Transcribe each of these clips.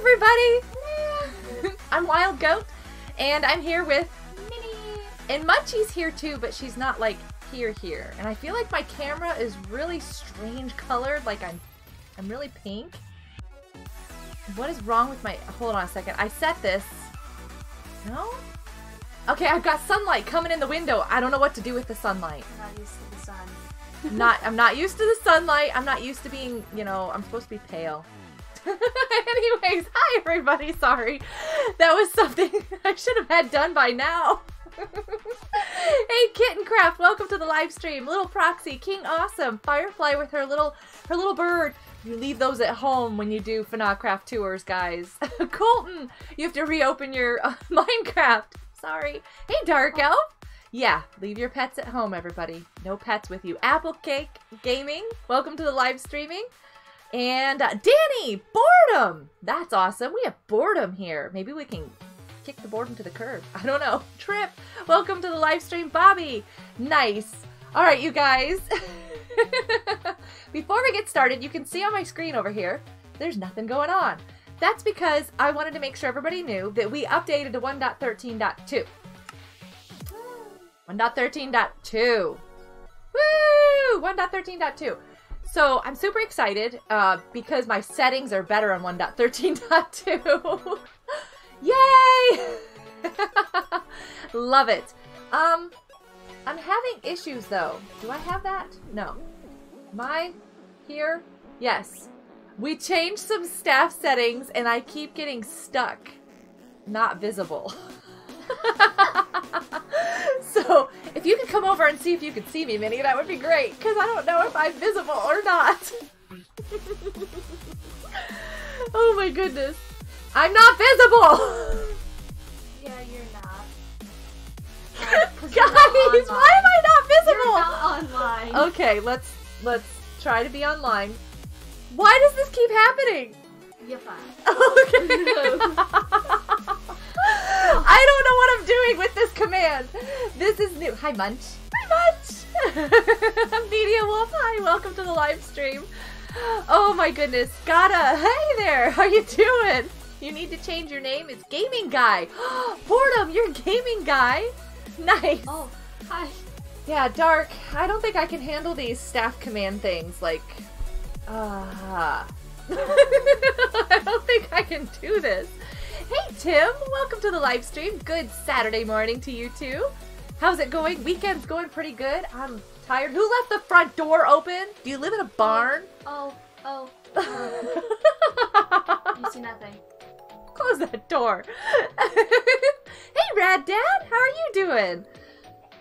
everybody! I'm Wild Goat, and I'm here with Minnie. and Munchie's here too, but she's not like here here. And I feel like my camera is really strange colored, like I'm I'm really pink. What is wrong with my hold on a second. I set this. No? Okay, I've got sunlight coming in the window. I don't know what to do with the sunlight. I'm not used to the sun. not I'm not used to the sunlight. I'm not used to being, you know, I'm supposed to be pale. Anyways, hi everybody. Sorry. That was something I should have had done by now. hey Kittencraft, welcome to the live stream. Little Proxy, King Awesome, Firefly with her little her little bird. You leave those at home when you do FNACraft tours, guys. Colton, you have to reopen your uh, Minecraft. Sorry. Hey Dark Elf. Yeah, leave your pets at home, everybody. No pets with you. Apple Cake Gaming, welcome to the live streaming. And uh, Danny, boredom. That's awesome. We have boredom here. Maybe we can kick the boredom to the curb. I don't know. Trip, welcome to the live stream. Bobby, nice. All right, you guys. Before we get started, you can see on my screen over here, there's nothing going on. That's because I wanted to make sure everybody knew that we updated to 1.13.2. 1.13.2. Woo! 1.13.2. So I'm super excited uh, because my settings are better on 1.13.2. Yay! Love it. Um, I'm having issues though. Do I have that? No. My here? Yes. We changed some staff settings and I keep getting stuck. Not visible. so if you could come over and see if you could see me, Minnie, that would be great. Because I don't know if I'm visible or not. oh my goodness. I'm not visible! Yeah, you're not. Guys, why am I not visible? You're not online. Okay, let's let's try to be online. Why does this keep happening? You're fine. Okay. I don't know what I'm doing with this command. This is new. Hi, Munch. Hi, Munch. Media Wolf. Hi, welcome to the live stream. Oh my goodness. Gotta. Hey there. How you doing? You need to change your name. It's Gaming Guy. Boredom, you're Gaming Guy. Nice. Oh, hi. Yeah, Dark. I don't think I can handle these staff command things. Like, ah. I don't think I can do this. Hey, Tim. Welcome to the live stream. Good Saturday morning to you too. How's it going? Weekend's going pretty good. I'm tired. Who left the front door open? Do you live in a barn? Oh, oh. oh. you see nothing. Close that door. hey, Rad Dad. How are you doing?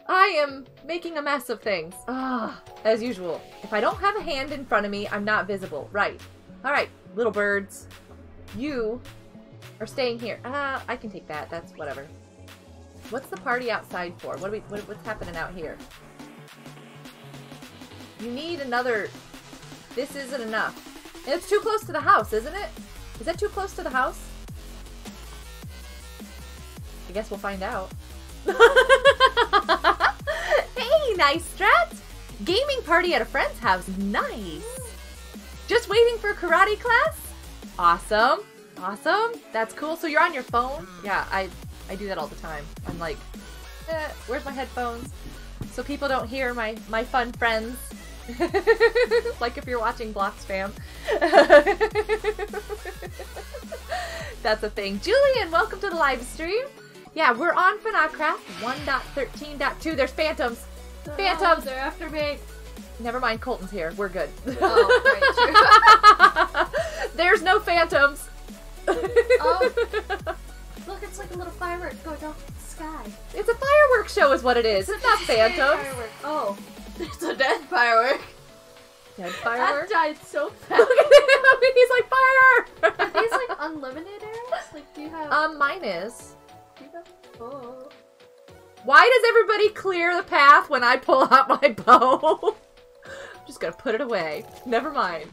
I am making a mess of things. Ah, as usual. If I don't have a hand in front of me, I'm not visible. Right. All right, little birds. You are staying here. Ah, I can take that. That's whatever. What's the party outside for? What, are we, what what's happening out here? You need another. This isn't enough. And it's too close to the house, isn't it? Is that too close to the house? I guess we'll find out. hey, nice strat! Gaming party at a friend's house. Nice. Just waiting for karate class? Awesome. Awesome. That's cool. So you're on your phone? Yeah, I I do that all the time. I'm like, eh, where's my headphones? So people don't hear my my fun friends. like if you're watching Block Spam. That's a thing. Julian, welcome to the live stream. Yeah, we're on FNACraft 1.13.2. There's phantoms. Phantoms. They're after me. Never mind, Colton's here. We're good. Oh, There's no phantoms. Oh. Look, it's like a little firework going off the sky. It's a fireworks show, is what it is. It's not phantoms. Firework. Oh, it's a dead firework. Dead That fireworks. died so fast. Look at him. He's like fire. Are these like unlimited arrows? Like, do you have? um, mine is. do you have- Oh. Why does everybody clear the path when I pull out my bow? I'm just gonna put it away. Never mind.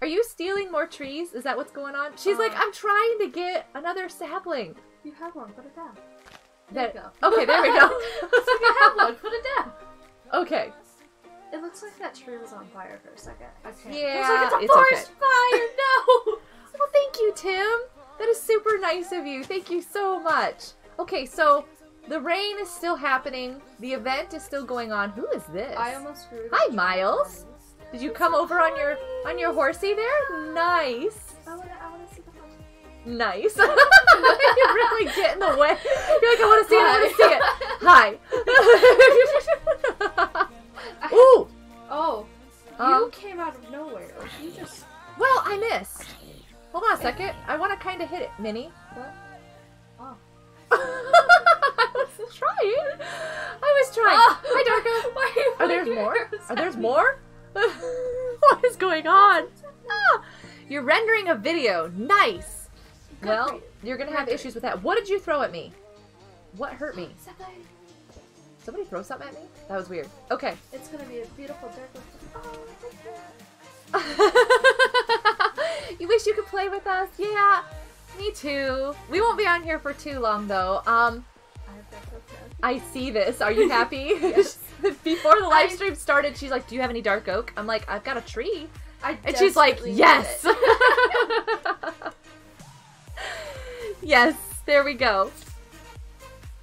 Are you stealing more trees? Is that what's going on? She's like, Uh. I'm trying to get another sapling. You have one. Put it down. There That, you go. okay, there we go. Like I have one. Put it down. okay. It looks like that tree was on fire for a second. Okay. Yeah, it's like it's a forest fire. No. Well, thank you, Tim. That is super nice of you. Thank you so much. Okay, so the rain is still happening. The event is still going on. Who is this? I almost. Hi, Miles. Did you come over on your on your horsey there? Nice. I wanna, I wanna see the horse. Nice. you really get in the way. You're like, I want to see it. I want to see it. Hi. Ooh. Oh, Um, you came out of nowhere. You just. well, I missed. Hold on a second. I want to kind of hit it, Minnie. What? Oh. I was trying. I was trying. Hi, Darko. Why are you Are there more? Are there more? what is going on? Ah, you're rendering a video. Nice. Good Well, you. you're gonna have issues with that. What did you throw at me? What hurt me? Somebody- Somebody throw something at me? That was weird. Okay. It's gonna be a beautiful dark. Oh, you wish you could play with us? Yeah, me too. We won't be on here for too long though. Um, I see this. Are you happy? Yes. Before the live stream started, she's like, "Do you have any dark oak?" I'm like, "I've got a tree." I And she's like, yes. yes, there we go.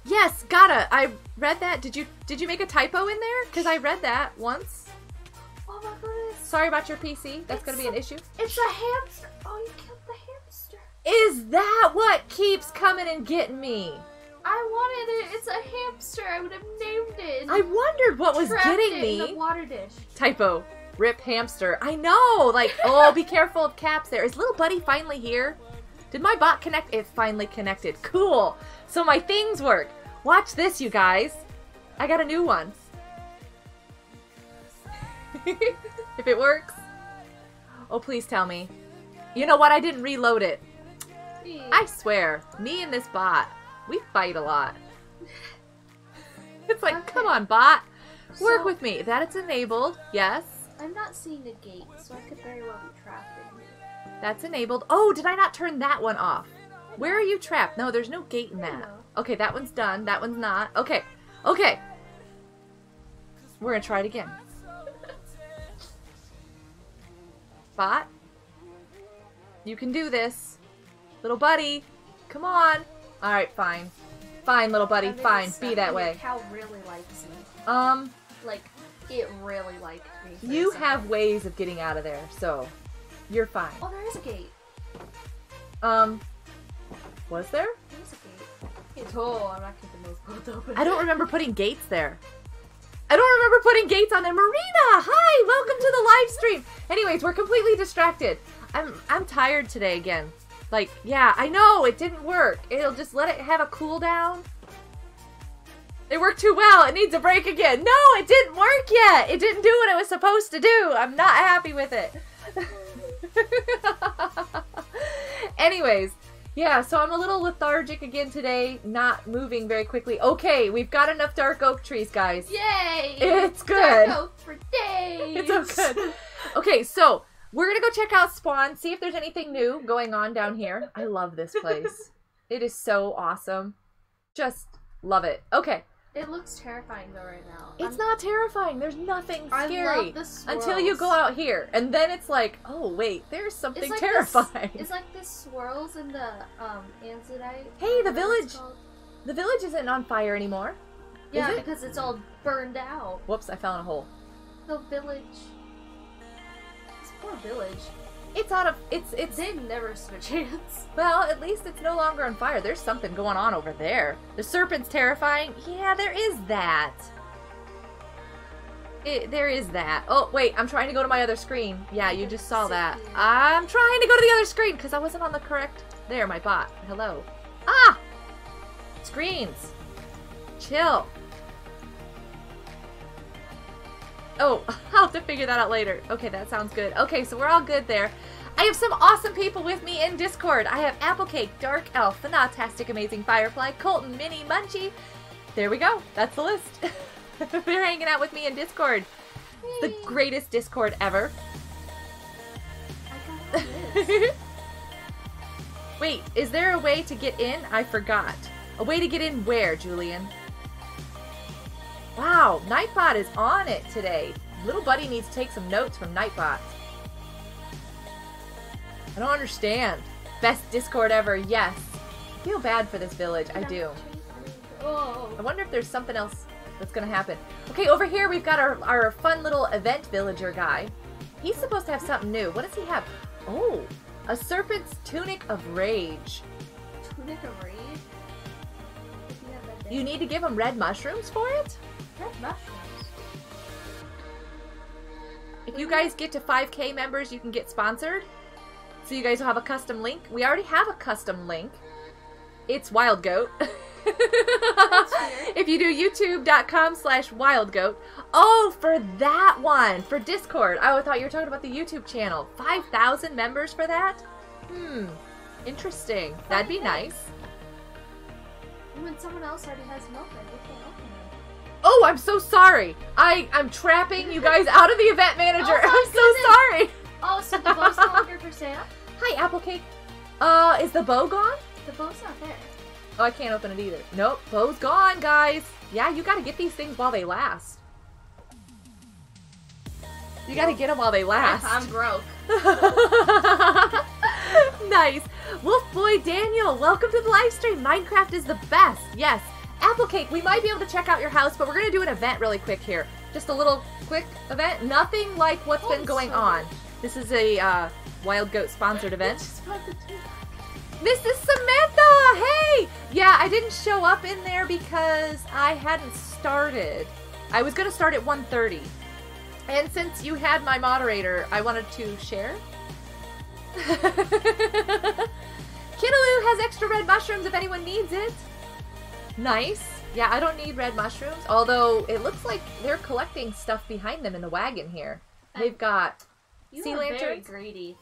Yes, gotta. I read that. Did you did you make a typo in there? Because I read that once. Oh my goodness! Sorry about your PC. That's gonna be an It's issue. It's a hamster. Oh, you killed the hamster. Is that what keeps coming and getting me? I wanted it. It's a hamster. I would have named it. I wondered what was Trapped getting it me. In the water dish. Typo. Rip hamster. I know. Like, oh, be careful of caps there. Is little buddy finally here? Did my bot connect? It finally connected. Cool. So my things work. Watch this, you guys. I got a new one. if it works. Oh, please tell me. You know what? I didn't reload it. I swear, me and this bot, we fight a lot. It's like, Okay. come on, bot. Work So- with me. That it's enabled. Yes. I'm not seeing a gate, so I could very well be trapped in here. That's enabled. Oh, did I not turn that one off? Where are you trapped? No, there's no gate in that. Okay, that one's done. That one's not. Okay. Okay. We're gonna try it again. Bot. You can do this. Little buddy. Come on. Alright, fine. Fine, little buddy. I Fine. Be that way. cow really likes me. Um, Like, it really liked me. you have ways of getting out of there, so you're fine. Oh, there is a gate. Um, was there? There is a gate. It's oh, I'm not keeping those both open. I don't remember putting gates there. I don't remember putting gates on there. Marina, hi, welcome to the live stream. Anyways, we're completely distracted. I'm I'm tired today again. Like, yeah, I know it didn't work. It'll just let it have a cooldown. It worked too well. It needs a break again. No, it didn't work yet. It didn't do what it was supposed to do. I'm not happy with it. Anyways, yeah, so I'm a little lethargic again today, not moving very quickly. Okay, we've got enough dark oak trees, guys. Yay! It's good. Dark oak for days. It's so good. Okay, so we're gonna go check out Spawn, see if there's anything new going on down here. I love this place. it is so awesome. Just love it. Okay, It looks terrifying though right now. it's I'm- not terrifying. There's nothing I scary love the until you go out here, and then it's like, oh wait, there's something It's like terrifying. This, it's like the swirls in the um andesite. Hey, the village. The village isn't on fire anymore. Yeah, it? because it's all burned out. Whoops, I fell in a hole. The village. Poor village. It's out of it's it's They never stood a chance. well, at least it's no longer on fire. There's something going on over there. The serpent's terrifying. Yeah, there is that. It, there is that. Oh, wait, I'm trying to go to my other screen. Yeah, you just saw that. I'm trying to go to the other screen because I wasn't on the correct. There, my bot. Hello. Ah! Screens. Chill. Oh, I'll have to figure that out later. Okay, that sounds good. Okay, so we're all good there. I have some awesome people with me in Discord. I have Applecake, Dark Elf, the Fantastic Amazing Firefly, Colton, Minnie, Munchie. There we go. That's the list. They're hanging out with me in Discord. The greatest Discord ever. Wait, is there a way to get in? I forgot. A way to get in where, Julian? Wow, Nightbot is on it today. Little buddy needs to take some notes from Nightbot. I don't understand. Best Discord ever, yes. I feel bad for this village, I do. Oh. I wonder if there's something else that's gonna happen. Okay, over here we've got our, our fun little event villager guy. He's supposed to have something new. What does he have? Oh, a serpent's tunic of rage. Tunic of Rage? If you have that You need to give him red mushrooms for it? If you guys get to 5k members, you can get sponsored. So you guys will have a custom link. We already have a custom link. It's Wild Goat. if you do youtube.com slash wildgoat. Oh, for that one. For Discord. I thought you were talking about the YouTube channel. 5,000 members for that? Hmm. Interesting. That'd be nice. When someone else already has an open, Oh, I'm so sorry. I, I'm trapping you guys out of the event manager. Oh I'm so sorry. Oh, so the bow's no longer for sale? Hi, Applecake. Uh, is the bow gone? The bow's not there. Oh, I can't open it either. Nope, bow's gone, guys. Yeah, you gotta get these things while they last. You gotta get them while they last. I'm broke. nice. Wolf Boy Daniel, welcome to the live stream. Minecraft is the best. Yes. Applecake, we might be able to check out your house, but we're gonna do an event really quick here. Just a little quick event. Nothing like what's Oh, been going on. This is a uh, Wild Goat sponsored event. Just bought the two. This is Samantha! Hey! Yeah, I didn't show up in there because I hadn't started. I was gonna start at 1.30. And since you had my moderator, I wanted to share. Kittaloo has extra red mushrooms if anyone needs it. Nice. Yeah, I don't need red mushrooms. Although it looks like they're collecting stuff behind them in the wagon here. Um, They've got. You Sea are very lanterns? greedy.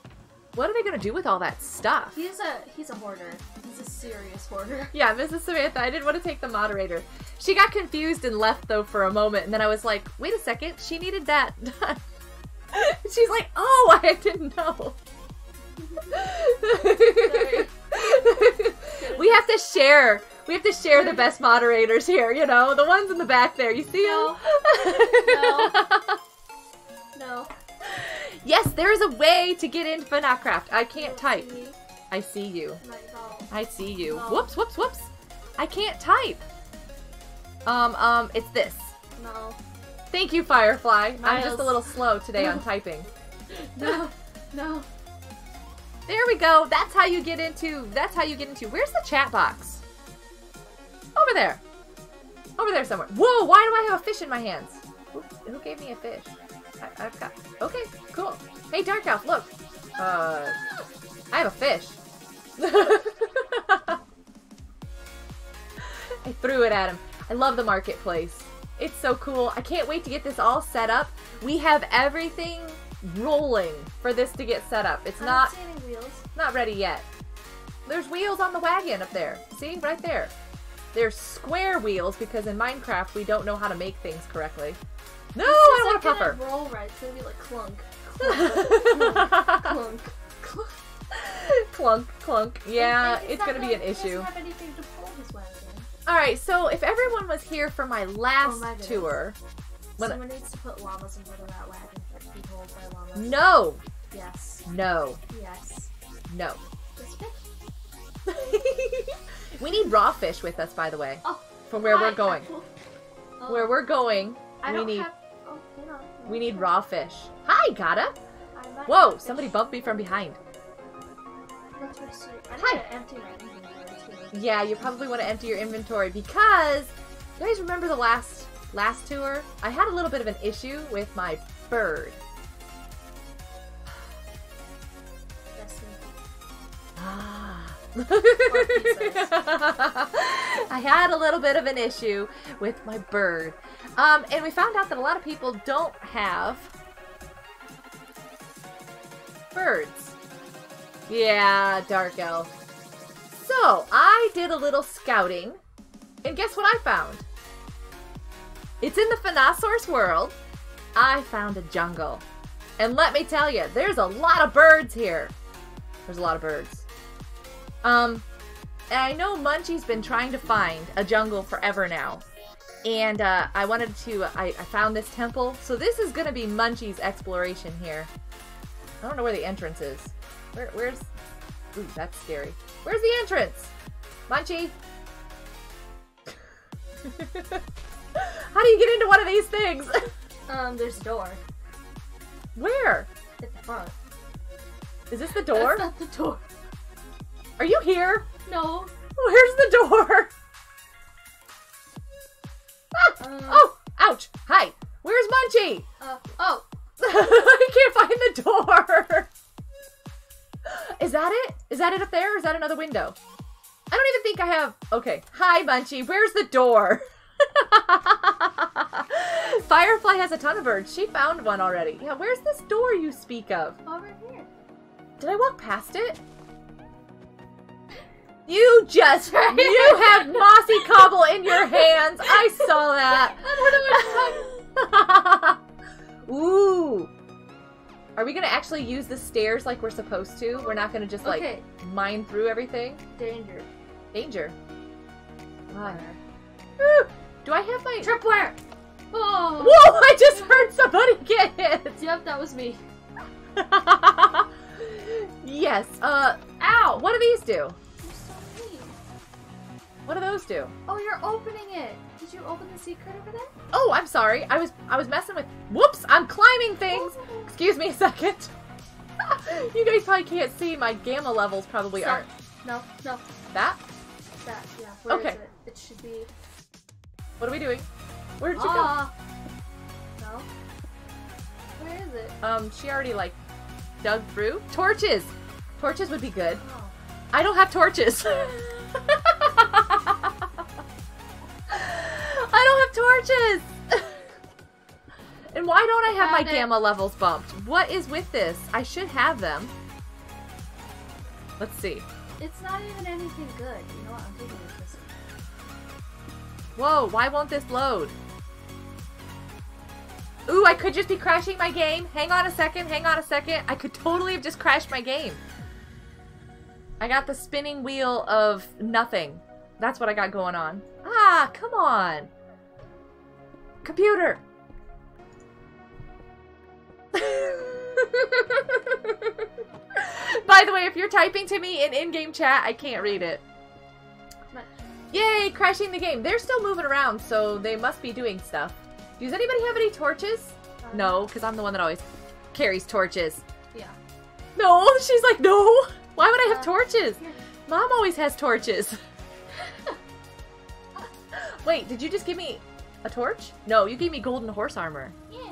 What are they gonna do with all that stuff? He's a he's a hoarder. He's a serious hoarder. Yeah, Mrs. Samantha, I didn't want to take the moderator. She got confused and left though for a moment, and then I was like, wait a second, she needed that. She's like, oh, I didn't know. we have to share. We have to share the best moderators here, you know, the ones in the back there. You see them? No. No. yes, there is a way to get into FNACraft. I can't type. see. I see you. No. I see you. No. Whoops, whoops, whoops. I can't type. Um, um, it's this. No. Thank you, Firefly. I'm just a little slow today on typing. No. No. There we go. That's how you get into. That's how you get into. Where's the chat box? Over there. Over there somewhere. Whoa! Why do I have a fish in my hands? Who, who gave me a fish? I, I've got. Okay, cool. Hey, Dark Elf, look. Uh, I have a fish. I threw it at him. I love the marketplace. It's so cool. I can't wait to get this all set up. We have everything rolling for this to get set up. It's not don't see any wheels. not ready yet. There's wheels on the wagon up there. See? Right there. There's square wheels because in Minecraft we don't know how to make things correctly. No, I don't want a puffer. gonna Roll right. It's gonna be like clunk, clunk, clunk. clunk, clunk. Yeah, Like, it's not gonna be an He issue. have anything to pull his wagon. All right, so if everyone was here for my last Oh my tour, Someone needs to put llamas in front of that wagon for it to be pulled by llamas. no, Yes. no, Yes. no. We need raw fish with us, by the way, Oh. from where we're going. Oh, Where we're going, I we need have. Oh, we need raw fish. Hi, Gata. Whoa, somebody bumped me from behind. That's my suit. I Hi. need to empty my inventory too. Yeah, you probably want to empty your inventory because you guys remember the last last tour? I had a little bit of an issue with my bird. I had a little bit of an issue with my bird. Um, and we found out that a lot of people don't have birds. Yeah, Dark Elf. So, I did a little scouting, and guess what I found? It's in the Phenosaurus world. I found a jungle. And let me tell you, there's a lot of birds here. There's a lot of birds. Um, and I know Munchie's been trying to find a jungle forever now. And uh, I wanted to, I, I found this temple. So this is going to be Munchie's exploration here. I don't know where the entrance is. Where, where's, ooh, that's scary. Where's the entrance? Munchie? How do you get into one of these things? Um, there's a door Where? at the front. Is this the door? That's not the door. Are you here? No. Where's the door? Ah! Um, Oh, ouch. Hi. Where's Munchie? Uh, oh. I can't find the door. Is that it? Is that it up there? Or is that another window? I don't even think I have. Okay. Hi, Munchie. Where's the door? Firefly has a ton of birds. She found one already. Yeah, where's this door you speak of? Over here. Did I walk past it? You just you have mossy cobble in your hands. I saw that. I Ooh. Are we gonna actually use the stairs like we're supposed to? We're not gonna just like Okay. mine through everything. Danger. Danger. Fire. Do I have my? Tripwire! Oh! Whoa! I just heard somebody get hit. Yep, that was me. yes. Uh. Ow! What do these do? You're so mean. What do those do? Oh, you're opening it. Did you open the secret over there? Oh, I'm sorry. I was I was messing with. Whoops! I'm climbing things. Excuse me a second. you guys probably can't see my gamma levels. Probably Stop. aren't No, no. that. That, yeah. Where is Okay. it? It should be. What are we doing? Where did you Ah! No. Where is it? Um, she already like dug through torches. Torches would be good. Oh. I don't have torches. I don't have torches. and why don't I have my it. gamma levels bumped? What is with this? I should have them. Let's see. It's not even anything good. You know what? I'm taking this Whoa, why won't this load? Ooh, I could just be crashing my game. Hang on a second, hang on a second. I could totally have just crashed my game. I got the spinning wheel of nothing. That's what I got going on. Ah, come on. Computer. By the way, if you're typing to me in in-game chat, I can't read it. Yay, crashing the game. They're still moving around, so they must be doing stuff. Does anybody have any torches? Um, No, because I'm the one that always carries torches. Yeah. No, she's like, no. Why would I have torches? Mom always has torches. Wait, did you just give me a torch? No, you gave me golden horse armor. Yeah.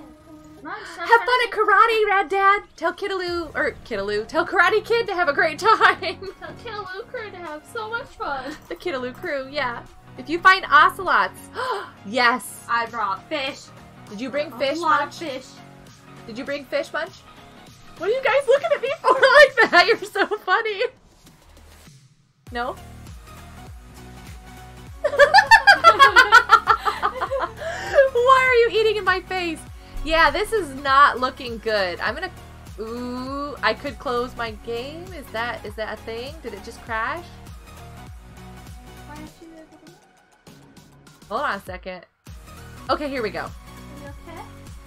Start Have fun at karate, Rad Dad. Tell Kidaloo, or Kidaloo, tell Karate Kid to have a great time. Tell Kidaloo crew to have so much fun. the Kidaloo crew, yeah. If you find ocelots, yes. I brought fish. Did you bring a fish, lot of fish. Did you bring fish, Munch? What are you guys looking at me for like that? You're so funny. No? Why are you eating in my face? Yeah, this is not looking good. I'm gonna. Ooh, I could close my game. Is that is that a thing? Did it just crash? Why aren't you able to- Hold on a second. Okay, here we go. Are you okay?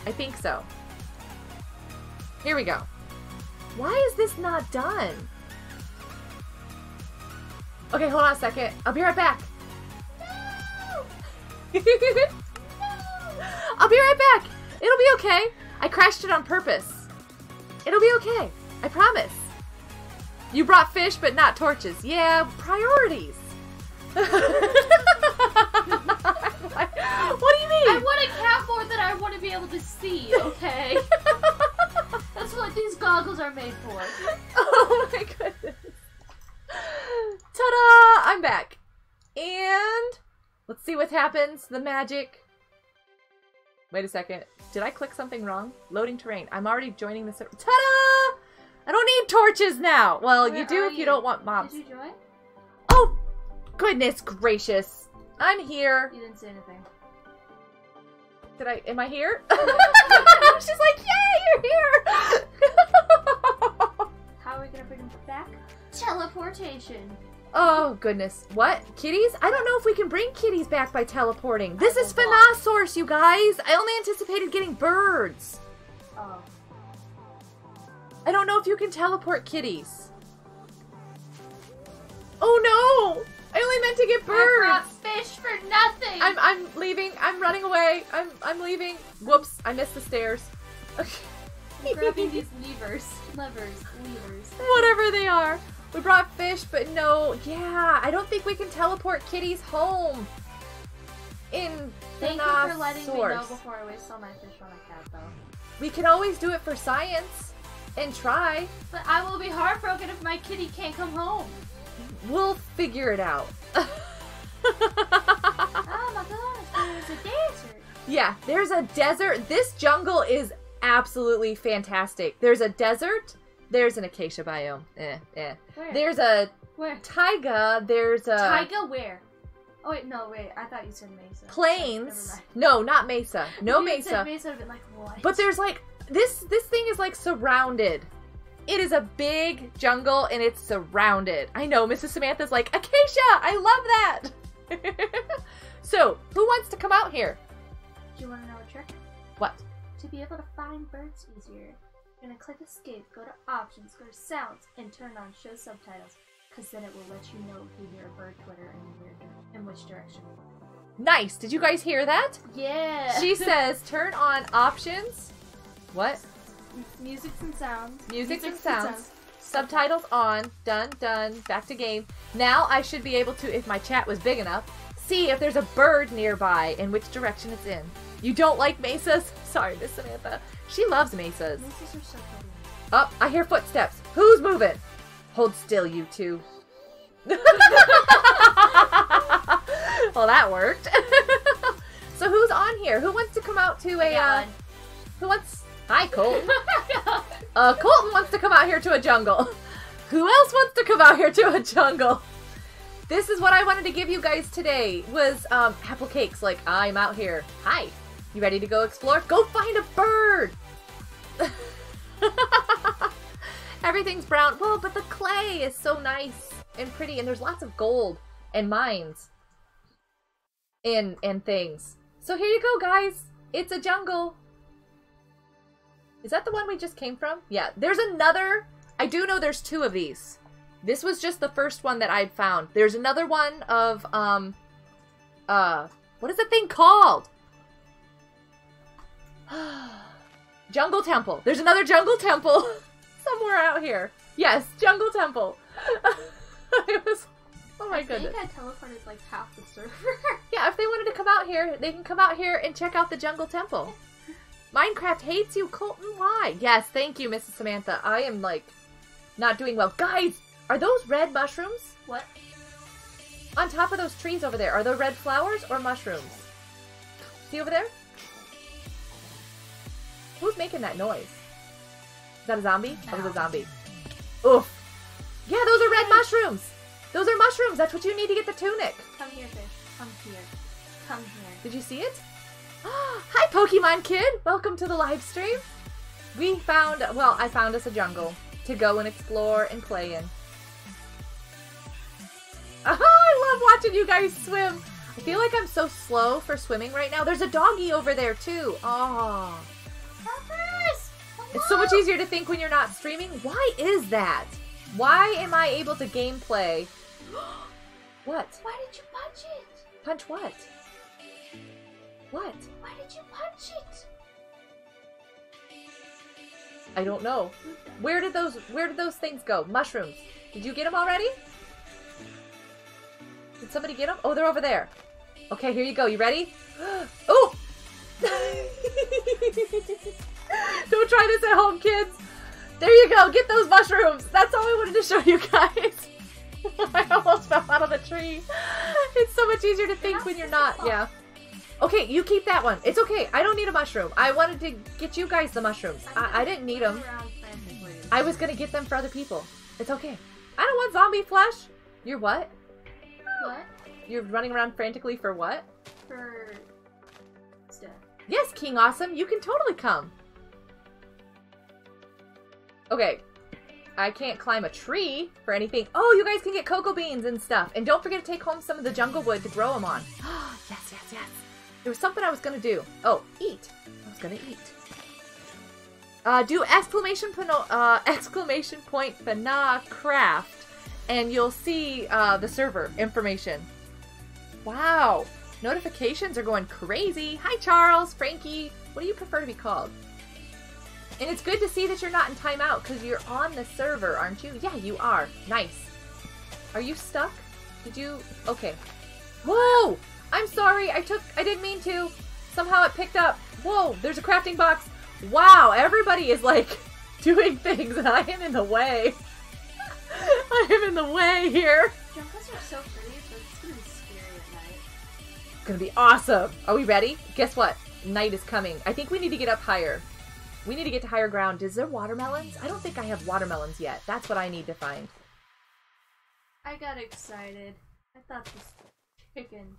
I think so. Here we go. Why is this not done? Okay, hold on a second. I'll be right back. No! I'll be right back. It'll be okay. I crashed it on purpose. It'll be okay. I promise. You brought fish, but not torches. Yeah, priorities. what do you mean? I want a cat board that I want to be able to see, okay? That's what these goggles are made for. oh my goodness. Ta-da! I'm back. And let's see what happens. The magic. Wait a second. Did I click something wrong? Loading terrain. I'm already joining the server. Ta-da! I don't need torches now. Well, Where you do if you you? don't want mobs. Did you join? Oh, goodness gracious. I'm here. You didn't say anything. Did I? Am I here? She's like, yay, you're here. How are we gonna bring him back? Teleportation. Oh goodness. What? Kitties? I don't know if we can bring kitties back by teleporting. This is will walk. Phenosaurus, you guys. I only anticipated getting birds. Oh. I don't know if you can teleport kitties. Oh no! I only meant to get I birds. brought fish for nothing. I'm I'm leaving. I'm running away. I'm I'm leaving. Whoops! I missed the stairs. I'm grabbing these levers. Levers. Levers. Whatever they are. We brought fish, but no. Yeah, I don't think we can teleport kitties home. In Thank you for letting me know before I waste all my fish on a cat, though. We can always do it for science and try. But I will be heartbroken if my kitty can't come home. We'll figure it out. Oh my gosh, there's a desert. yeah, there's a desert. This jungle is absolutely fantastic. There's a desert. There's an acacia biome. Eh, eh. Where? There's a Where? taiga. There's a Taiga where? Oh wait, no, wait. I thought you said Mesa. plains. No, not mesa. No you mesa. Mesa, I'd been like, what? But there's like this. This thing is like surrounded. It is a big jungle and it's surrounded. I know, Mrs. Samantha's like acacia. I love that. so, who wants to come out here? Do you want to know a trick? What? To be able to find birds easier, you're gonna click escape, go to options, go to sounds, and turn on show subtitles. Cause then it will let you know if you hear a bird twitter and where, in which direction. Nice. Did you guys hear that? Yeah. She says turn on options. What? Music and sounds. Music and sounds. Subtitles on. Done, done. Back to game. Now I should be able to, if my chat was big enough, see if there's a bird nearby and which direction it's in. You don't like mesas? Sorry, Miss Samantha. She loves mesas. Mesas are so pretty. Up, I hear footsteps. Who's moving? Hold still, you two. well, that worked. so who's on here? Who wants to come out to a? Uh, God. who wants? Hi, Colton. Uh, Colton wants to come out here to a jungle. Who else wants to come out here to a jungle? This is what I wanted to give you guys today was um, apple cakes. Like I'm out here. Hi, you ready to go explore? Go find a bird. Everything's brown. Well, but the clay is so nice and pretty, and there's lots of gold and mines and and things. So here you go, guys. It's a jungle. Is that the one we just came from? Yeah. There's another. I do know there's two of these. This was just the first one that I'd found. There's another one of um uh what is the thing called? jungle Temple. There's another Jungle Temple somewhere out here. Yes, Jungle Temple. it was Oh my I goodness. think I teleported like half the server. Yeah, if they wanted to come out here, they can come out here and check out the Jungle Temple. Minecraft hates you, Colton. Why? Yes, thank you, Mrs. Samantha. I am like not doing well. Guys, are those red mushrooms what? on top of those trees over there? Are those red flowers or mushrooms? See over there? Who's making that noise? Is that a zombie? That was a zombie. Oof. Yeah, those are red mushrooms. Those are mushrooms. That's what you need to get the tunic. Come here, fish. Come here. Come here. Did you see it? Hi, Pokemon Kid! Welcome to the live stream. We found, well, I found us a jungle to go and explore and play in. Ah, I love watching you guys swim. I feel like I'm so slow for swimming right now. There's a doggy over there too. Oh, Peppers! it's so much easier to think when you're not streaming. Why is that? Why am I able to gameplay? what? Why did you punch it? Punch what? What? Why did you punch it? I don't know. Where did those Where did those things go? Mushrooms. Did you get them already? Did somebody get them? Oh, they're over there. Okay, here you go. You ready? oh! don't try this at home, kids. There you go. Get those mushrooms. That's all I wanted to show you guys. I almost fell out of the tree. It's so much easier to think when you're not. Yeah. Okay, you keep that one. It's okay. I don't need a mushroom. I wanted to get you guys the mushrooms. I, I didn't need them. I was gonna get them for other people. It's okay. I don't want zombie flesh. You're what? What? You're running around frantically for what? For stuff. Yes, King Awesome, you can totally come. Okay. I can't climb a tree for anything. Oh, you guys can get cocoa beans and stuff. And don't forget to take home some of the jungle wood to grow them on. yes, yes, yes. There was something I was gonna do. Oh, eat. I was gonna eat. Uh, do exclamation uh, exclamation point FNACraft, and you'll see uh, the server information. Wow, notifications are going crazy. Hi, Charles, Frankie. What do you prefer to be called? And it's good to see that you're not in timeout because you're on the server, aren't you? Yeah, you are. Nice. Are you stuck? Did you? Okay. Whoa! I'm sorry. I took. I didn't mean to. Somehow it picked up. Whoa! There's a crafting box. Wow! Everybody is like doing things, and I am in the way. I am in the way here. Jungles are so pretty, but it's gonna be scary at night. It's gonna be awesome. Are we ready? Guess what? Night is coming. I think we need to get up higher. We need to get to higher ground. Is there watermelons? I don't think I have watermelons yet. That's what I need to find. I got excited. I thought this chicken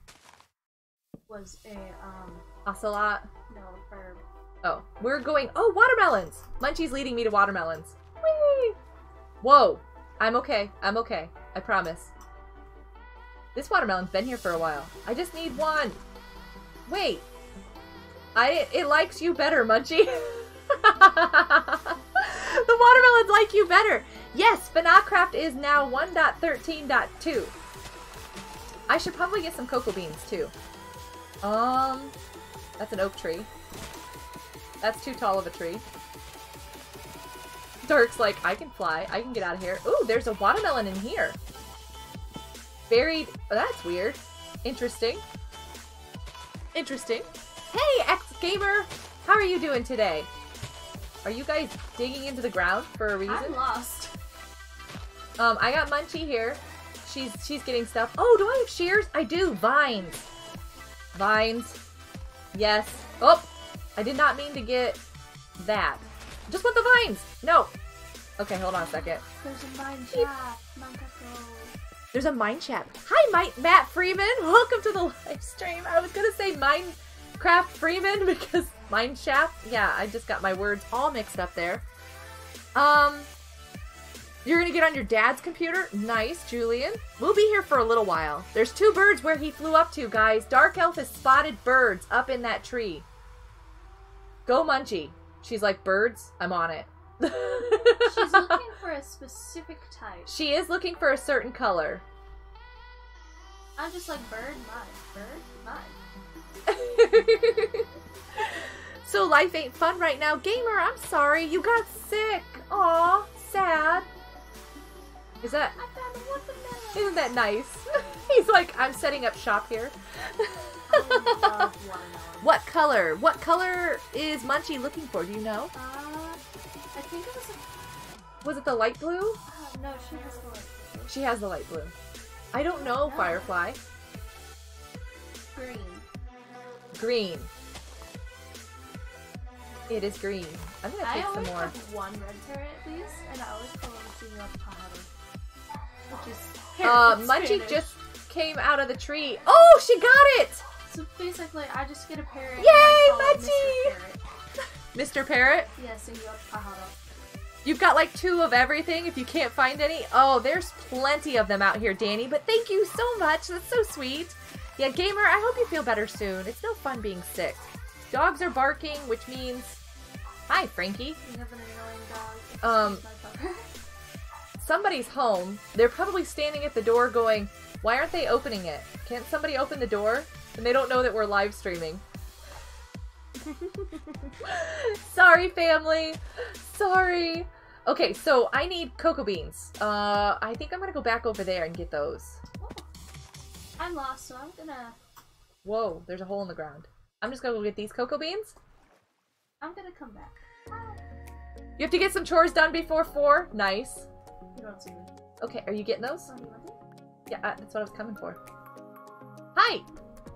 was a um Ocelot. no bird. Oh, we're going. Oh, watermelons! Munchie's leading me to watermelons. Whee! Whoa! I'm okay. I'm okay. I promise. This watermelon's been here for a while. I just need one. Wait. I it likes you better, Munchie. the watermelons like you better. Yes, FNACraft is now 1.13.2. I should probably get some cocoa beans too. Um, that's an oak tree. That's too tall of a tree. Dark's like, I can fly. I can get out of here. Ooh, there's a watermelon in here. Buried. Oh, that's weird. Interesting. Interesting. Hey, X Gamer! How are you doing today? Are you guys digging into the ground for a reason? I'm lost. Um, I got Munchie here. She's she's getting stuff. Oh, do I have shears? I do. Vines. Vines. Yes. Oh, I did not mean to get that. Just want the vines. No. Okay, hold on a second. There's a mine shop. There's a mine chat. Hi, Mike, Matt Freeman. Welcome to the live stream. I was gonna say Minecraft Freeman because mine shaft. Yeah, I just got my words all mixed up there. Um, you're gonna get on your dad's computer. Nice, Julian. We'll be here for a little while. There's two birds where he flew up to, guys. Dark Elf has spotted birds up in that tree. Go, Munchie. She's like, birds? I'm on it. She's looking for a specific type. She is looking for a certain color. I'm just like bird mine. Bird mine. so life ain't fun right now. Gamer, I'm sorry. You got sick. Aw, sad. Is that I found a watermelon. isn't that nice? He's like, I'm setting up shop here. I what color? What color is Munchie looking for? Do you know? Uh, I think it was a. Was it the light blue? Uh, no, she has the light blue. She has the light blue. I don't know, No. Firefly. green. Green. It is green. I'm gonna I take some always more. have one red parrot at least, and I always call them Senor Pájaro. Which is Uh, Munchie just came out of the tree. Oh, she got it! So basically, I just get a parrot. Yay, I call it Munchie! Mr. Parrot. Mr. Parrot, Yeah, Senor Pájaro. you've got like two of everything if you can't find any. Oh, there's plenty of them out here, Danny, but thank you so much. That's so sweet. Yeah, Gamer, I hope you feel better soon. It's no fun being sick. Dogs are barking, which means. Hi, Frankie. Have an annoying dog. Um, Excuse my pupper. Somebody's home. They're probably standing at the door going, Why aren't they opening it? Can't somebody open the door? And they don't know that we're live streaming. Sorry, family. Sorry. Okay, so I need cocoa beans. Uh, I think I'm gonna go back over there and get those. I'm lost, so I'm gonna. Whoa, there's a hole in the ground. I'm just gonna go get these cocoa beans. I'm gonna come back. You have to get some chores done before four. Nice. Okay, are you getting those? Yeah, uh, that's what I was coming for. Hi!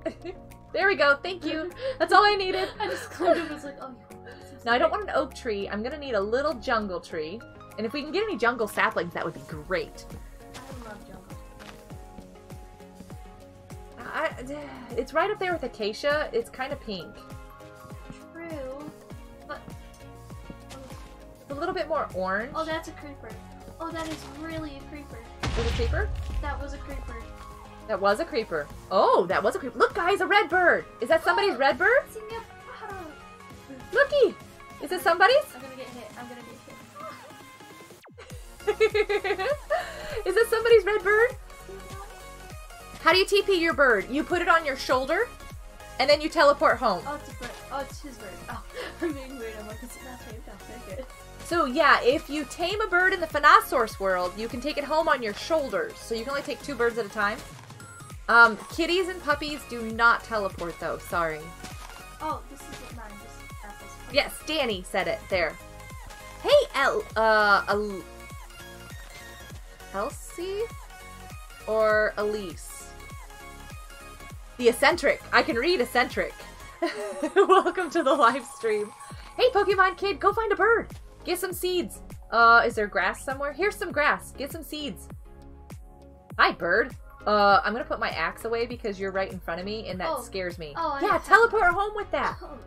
there we go, thank you. That's all I needed. I just climbed up and was like, oh, you want this? Now, I don't want an oak tree. I'm gonna need a little jungle tree. And if we can get any jungle saplings, that would be great. I love jungle. I, it's right up there with acacia. It's kind of pink. True. But. It's a little bit more orange. Oh, that's a creeper. Oh, that is really a creeper. Was a creeper? That was a creeper. That was a creeper. Oh, that was a creeper. Look, guys, a red bird. Is that somebody's oh, red bird? See, yeah, how do- Looky. Is it somebody's? I'm gonna get hit. I'm gonna get hit. Is that somebody's red bird? How do you TP your bird? You put it on your shoulder, and then you teleport home. Oh, it's a bird. Oh, it's his bird. Oh, I'm being weird. I'm like, it's not taped. I'll take it. So yeah, if you tame a bird in the Phenosaurus world, you can take it home on your shoulders. So you can only take two birds at a time. Um, kitties and puppies do not teleport though. Sorry. Oh, this is mine. This. Yes, Danny said it there. Hey, El, uh, El, Elsie or Elise? The eccentric. I can read eccentric. Welcome to the live stream. Hey, Pokemon kid, go find a bird. Get some seeds. Uh, is there grass somewhere? Here's some grass. Get some seeds. Hi, bird. Uh, I'm gonna put my axe away because you're right in front of me, and that Oh. scares me. Oh, I yeah, teleport home with that. Oh,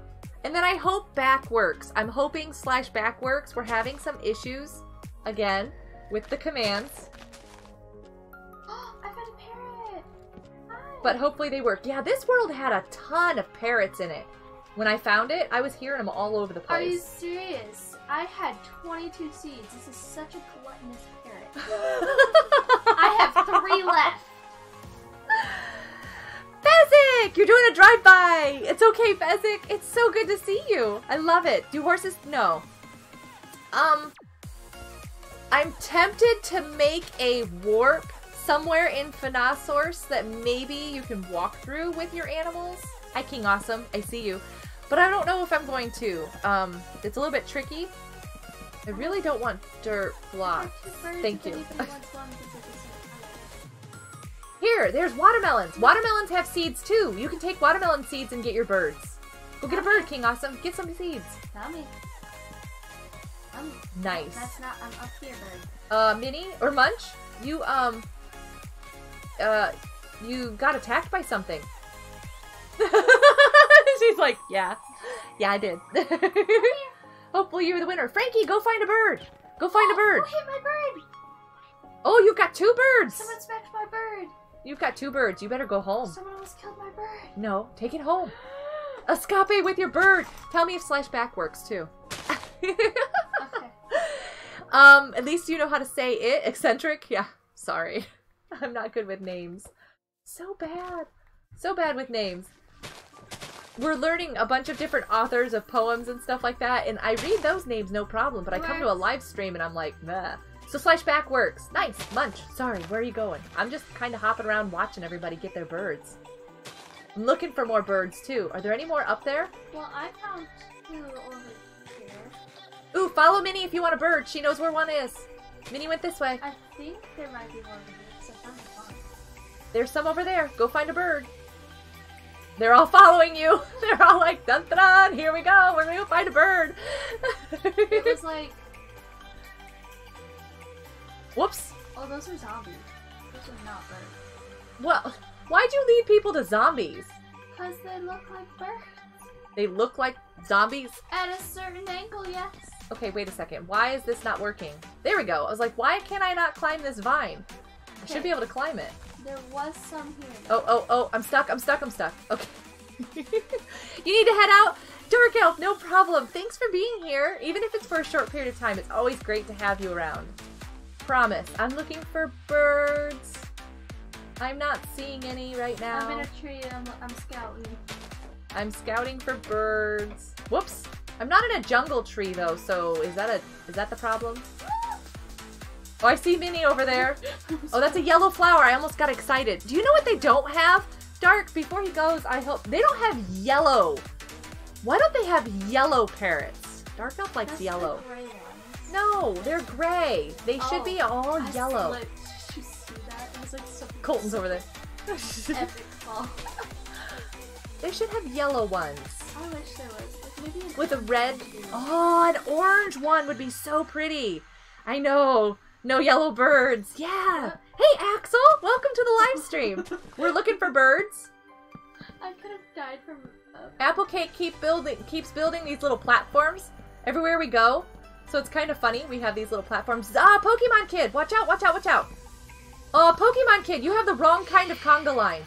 And then I hope back works. I'm hoping slash back works. We're having some issues again with the commands, Oh, I found a parrot. Hi. but hopefully they work. Yeah, this world had a ton of parrots in it. When I found it, I was hearing them all over the place. Are you serious? I had 22 seeds. This is such a gluttonous parrot. I have three left. Fezzik! You're doing a drive-by! It's okay, Fezzik. It's so good to see you. I love it. Do horses... No. Um... I'm tempted to make a warp somewhere in Phenosaurus that maybe you can walk through with your animals. Hi, King Awesome. I see you. But I don't know if I'm going to. Um, it's a little bit tricky. I really don't want dirt blocks. Thank you. Here, there's watermelons. Watermelons have seeds too. You can take watermelon seeds and get your birds. Go get a bird, King Awesome. Get some seeds. Me. Tell me. Nice. That's not. I'm up here, bird. Uh, Minnie or Munch, you um, uh, you got attacked by something. She's like, yeah, yeah, I did. Hopefully you're the winner. Frankie, go find a bird. Go find a bird. Who hit my bird? Oh, you've got two birds. Someone smacked my bird. You've got two birds. You better go home. Someone almost killed my bird. No, take it home. Escape with your bird. Tell me if slash back works too. Okay. um, at least you know how to say it. Eccentric. Yeah. Sorry, I'm not good with names. So bad. So bad with names. We're learning a bunch of different authors of poems and stuff like that, and I read those names no problem. But I come to a live stream and I'm like, nah. So slash back works. Nice. Munch. Sorry, where are you going? I'm just kind of hopping around watching everybody get their birds. I'm looking for more birds too. Are there any more up there? Well, I found two over here. Ooh, follow Minnie if you want a bird. She knows where one is. Minnie went this way. I think there might be one over here found a farm. There's some over there. Go find a bird. They're all following you. They're all like, dun dun dun, here we go. We're gonna go find a bird. It was like, Whoops. oh, those are zombies. Those are not birds. Well, why'd you lead people to zombies? Because they look like birds. They look like zombies. At a certain angle, yes. Okay, wait a second. Why is this not working? There we go. I was like, why can I not climb this vine? I should be able to climb it. There was some here. Oh, oh, oh, I'm stuck, I'm stuck, I'm stuck. Okay. you need to head out. Dark Elf, no problem. Thanks for being here. Even if it's for a short period of time, it's always great to have you around. Promise. I'm looking for birds. I'm not seeing any right now. I'm in a tree I'm, I'm scouting. I'm scouting for birds. Whoops. I'm not in a jungle tree though, so is that a is that the problem? Oh, I see Minnie over there. Oh, that's a yellow flower. I almost got excited. Do you know what they don't have? Dark, before he goes, I hope they don't have yellow. Why don't they have yellow parrots? Dark Elf likes That's yellow. The. No, they're gray. They should Oh, be all I yellow. Slipped. Did you see that? Like so Colton's over there. they should have yellow ones. I wish there was. Like With a red. Oh, an orange one would be so pretty. I know. No yellow birds. Yeah. Hey, Axel. Welcome to the live stream. We're looking for birds. I could have died from. Uh, Applecake keep building keeps building these little platforms everywhere we go. So it's kind of funny. We have these little platforms. Ah, Pokemon Kid! Watch out, watch out, watch out! Oh, Pokemon Kid, you have the wrong kind of conga line.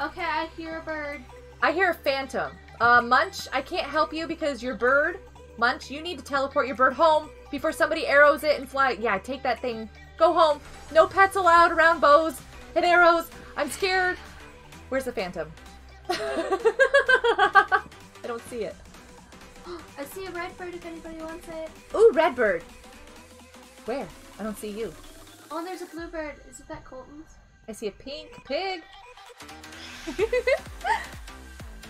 Okay, I hear a bird. I hear a phantom. Uh, Munch, I can't help you because your bird, Munch, you need to teleport your bird home before somebody arrows it and fly. Yeah, take that thing. Go home. No pets allowed around bows and arrows. I'm scared. Where's the phantom? I don't see it. I see a red bird if anybody wants it. Ooh, red bird. Where? I don't see you. Oh, there's a blue bird. Is it that Colton's? I see a pink pig.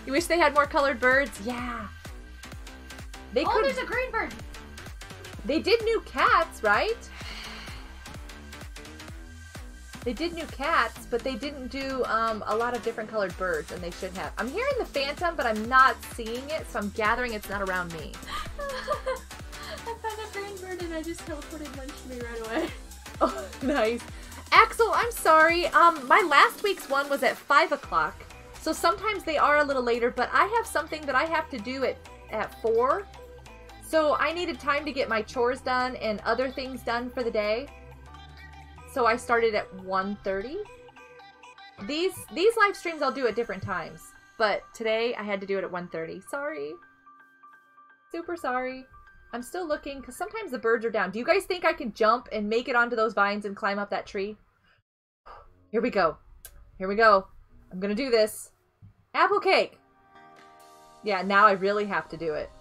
you wish they had more colored birds? Yeah. They oh, could. there's a green bird. They did new cats, right? They did new cats, but they didn't do um, a lot of different colored birds, and they should have. I'm hearing the phantom, but I'm not seeing it, so I'm gathering it's not around me. I found a green bird and I just teleported lunch to me right away. Oh, nice. Axel, I'm sorry. Um, my last week's one was at five o'clock, so sometimes they are a little later. But I have something that I have to do at at four, so I needed time to get my chores done and other things done for the day. So I started at 1.30. These these live streams I'll do at different times, but today I had to do it at 1.30. Sorry. Super sorry. I'm still looking because sometimes the birds are down. Do you guys think I can jump and make it onto those vines and climb up that tree? Here we go. Here we go. I'm gonna do this. Apple cake. Yeah, now I really have to do it.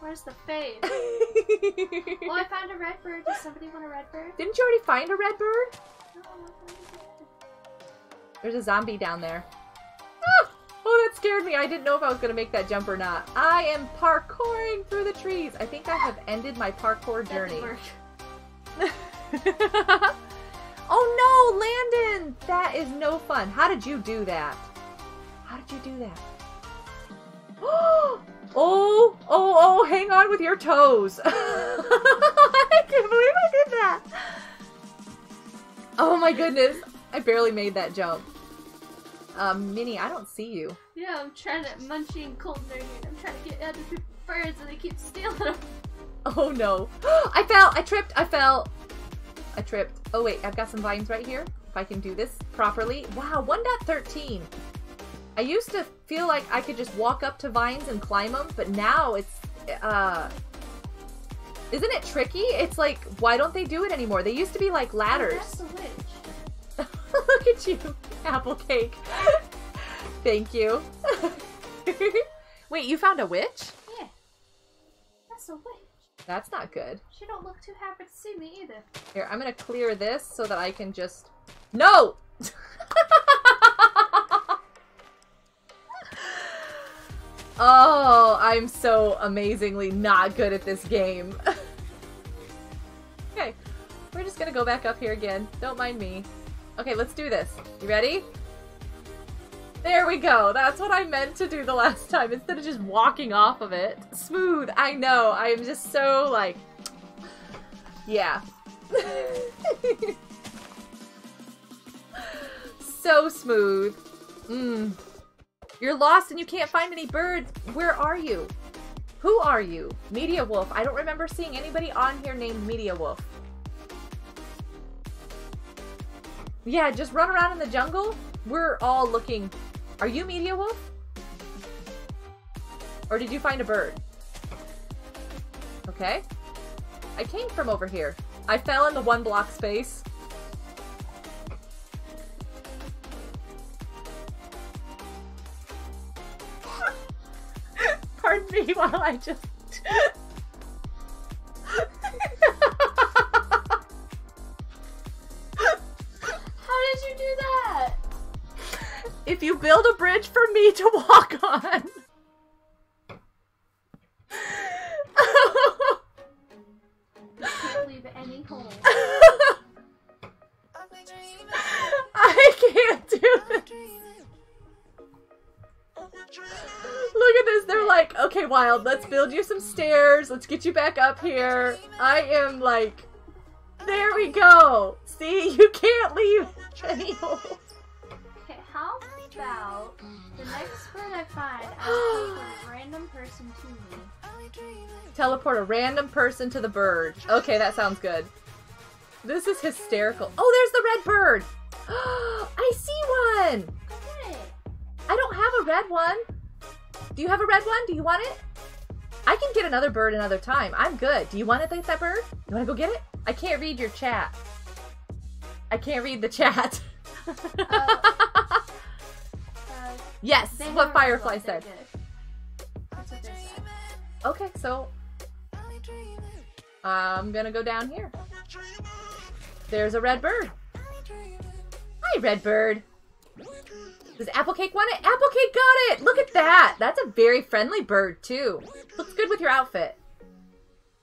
Where's the face? oh, I found a red bird. Does somebody want a red bird? Didn't you already find a red bird? No, I want a red bird. There's a zombie down there. Ah! Oh, that scared me. I didn't know if I was going to make that jump or not. I am parkouring through the trees. I think I have ended my parkour journey. oh no, Landon! That is no fun. How did you do that? How did you do that? Oh, oh, oh, hang on with your toes. I can't believe I did that. Oh my goodness. I barely made that jump. Um, Minnie, I don't see you. Yeah, I'm trying to munching Colton right here. I'm trying to get out of people's birds and they keep stealing them. Oh no. I fell! I tripped! I fell! I tripped. Oh wait, I've got some vines right here. If I can do this properly. Wow, 1.13. I used to feel like I could just walk up to vines and climb them, but now it's, uh... Isn't it tricky? It's like, why don't they do it anymore? They used to be like Oh, ladders. that's the witch. Look at you, apple cake. Thank you. Wait, you found a witch? Yeah. That's a witch. That's not good. She don't look too happy to see me either. Here, I'm gonna clear this so that I can just. No! oh, I'm so amazingly not good at this game. okay, we're just gonna go back up here again. Don't mind me. Okay, let's do this. You ready? There we go. That's what I meant to do the last time instead of just walking off of it. Smooth. I know. I am just so like. Yeah. so smooth. Mm. You're lost and you can't find any birds. Where are you? Who are you? Media Wolf. I don't remember seeing anybody on here named Media Wolf. Yeah, just run around in the jungle. We're all looking. Are you Media Wolf? Or did you find a bird? Okay. I came from over here. I fell in the one block space. Pardon me while I just. How did you do that? if you build a bridge for me to walk on. You can't leave any hole. I can't do this. Look at this. They're like, okay, Wild, let's build you some stairs. Let's get you back up here. I am like, there we go. See, you can't leave any hole. Okay, how about the next bird I find, I take a random person to me, Teleport a random person to the bird. Okay, that sounds good. This is hysterical. Oh, there's the red bird. I see one. Go get it. I don't have a red one. Do you have a red one? Do you want it? I can get another bird another time. I'm good. Do you want to get that bird? You want to go get it? I can't read your chat. I can't read the chat. Uh, yes, what Firefly red one, they're said. what said. Okay, so I'm gonna go down here. There's a red bird. Hi, red bird. Does Applecake want it? Applecake got it! Look at that! That's a very friendly bird, too. Looks good with your outfit.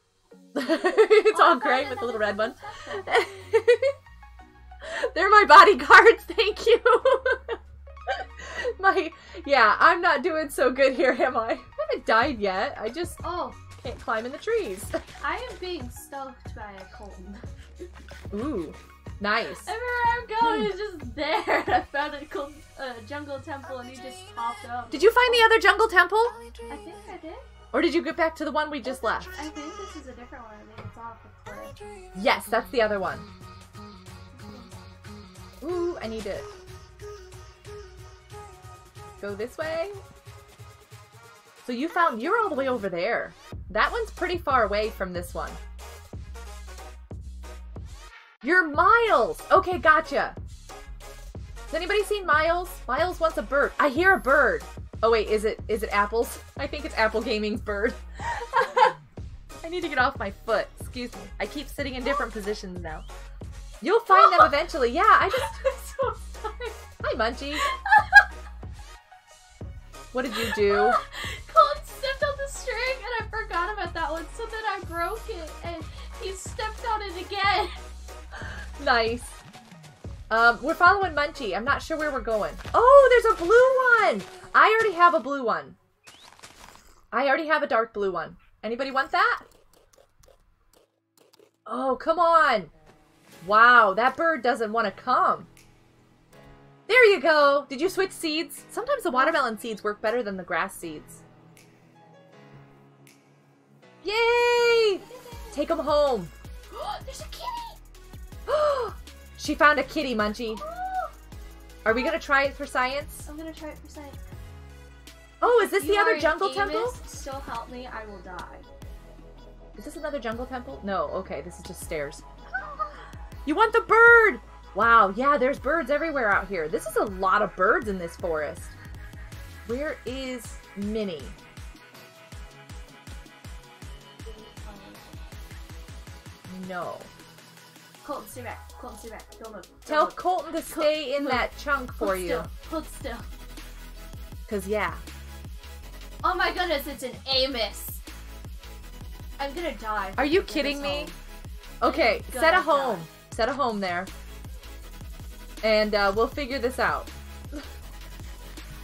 it's all gray with the little red one. They're my bodyguards, thank you. my, yeah, I'm not doing so good here, am I? I haven't died yet. I just Oh, can't climb in the trees. I am being stalked by a Colton. Ooh, nice. Everywhere I'm going is just there. I found a Colton, uh, jungle temple and he just popped up. Did you find the other jungle temple? I think I did. Or did you get back to the one we just left? I think this is a different one. I think it's off the cliff. Yes, that's the other one. Ooh, I need to go this way. So you found you're all the way over there. That one's pretty far away from this one. You're Miles. Okay, gotcha. Has anybody seen Miles? Miles wants a bird. I hear a bird. Oh wait, is it is it Apples? I think it's Apple Gaming's bird. I need to get off my foot. Excuse me. I keep sitting in different positions now. You'll find them eventually. Yeah, I just. So sorry. Hi, Munchie. What did you do? Colton stepped on the string and I forgot about that one, so then I broke it and he stepped on it again. Nice. Um, we're following Munchie. I'm not sure where we're going. Oh, there's a blue one. I already have a blue one. I already have a dark blue one. Anybody want that? Oh, come on. Wow, that bird doesn't want to come. There you go. Did you switch seeds? Sometimes the watermelon seeds work better than the grass seeds. Yay! Take them home. There's a kitty! she found a kitty, Munchie. Are we gonna try it for science? I'm gonna try it for science. Oh, is this You the other jungle Amos, temple? So help me, I will die. Is this another jungle temple? No, okay, this is just stairs. You want the bird! Wow, yeah, there's birds everywhere out here. This is a lot of birds in this forest. Where is Minnie? No. Colton, stay back. Colton, stay back. Don't move. Don't Tell move. Colton to stay in Hold- that chunk for you. Hold still. Cause yeah. Oh my goodness, it's an Amos. I'm gonna die. Are you kidding me? home. Okay, set a home. Set a home there. And uh, we'll figure this out.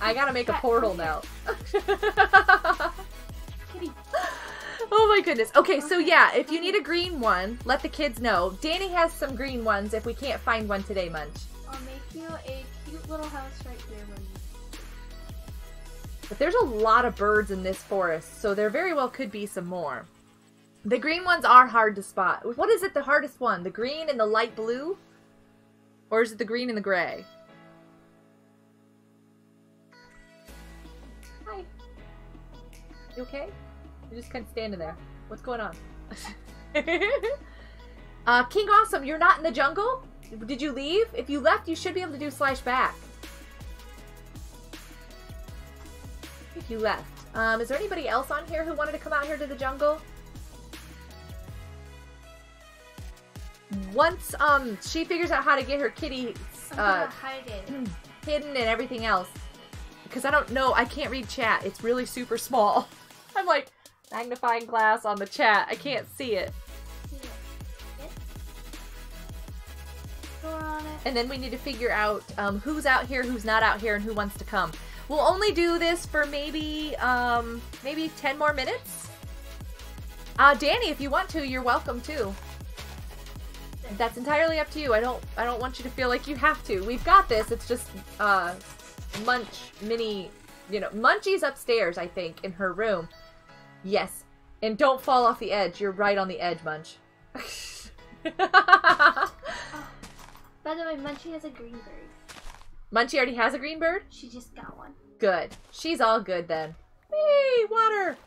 I gotta make a portal now. Oh my goodness. Okay, so yeah, if you need a green one, let the kids know. Danny has some green ones if we can't find one today, Munch. I'll make you a cute little house right here you But there's a lot of birds in this forest, so there very well could be some more. The green ones are hard to spot. What is it the hardest one? The green and the light blue? Or is it the green and the gray? Hi. You okay? You're just kind of standing there. What's going on? uh, King Awesome, you're not in the jungle? Did you leave? If you left, you should be able to do slash back. If you left. Um, is there anybody else on here who wanted to come out here to the jungle? Once um she figures out how to get her kitty uh, gonna hide it. hidden and everything else, because I don't know, I can't read chat. It's really super small. I'm like magnifying glass on the chat. I can't see it. And then we need to figure out um, who's out here, who's not out here, and who wants to come. We'll only do this for maybe um, maybe ten more minutes. Uh, Danny, if you want to, you're welcome too. That's entirely up to you. I don't I don't want you to feel like you have to. We've got this. It's just uh, Munch, Mini, you know, Munchie's upstairs. I think in her room. Yes, And don't fall off the edge. You're right on the edge, Munch. By the way, Munchie has a green bird. Munchie already has a green bird? She just got one. Good. She's all good then. Hey, water!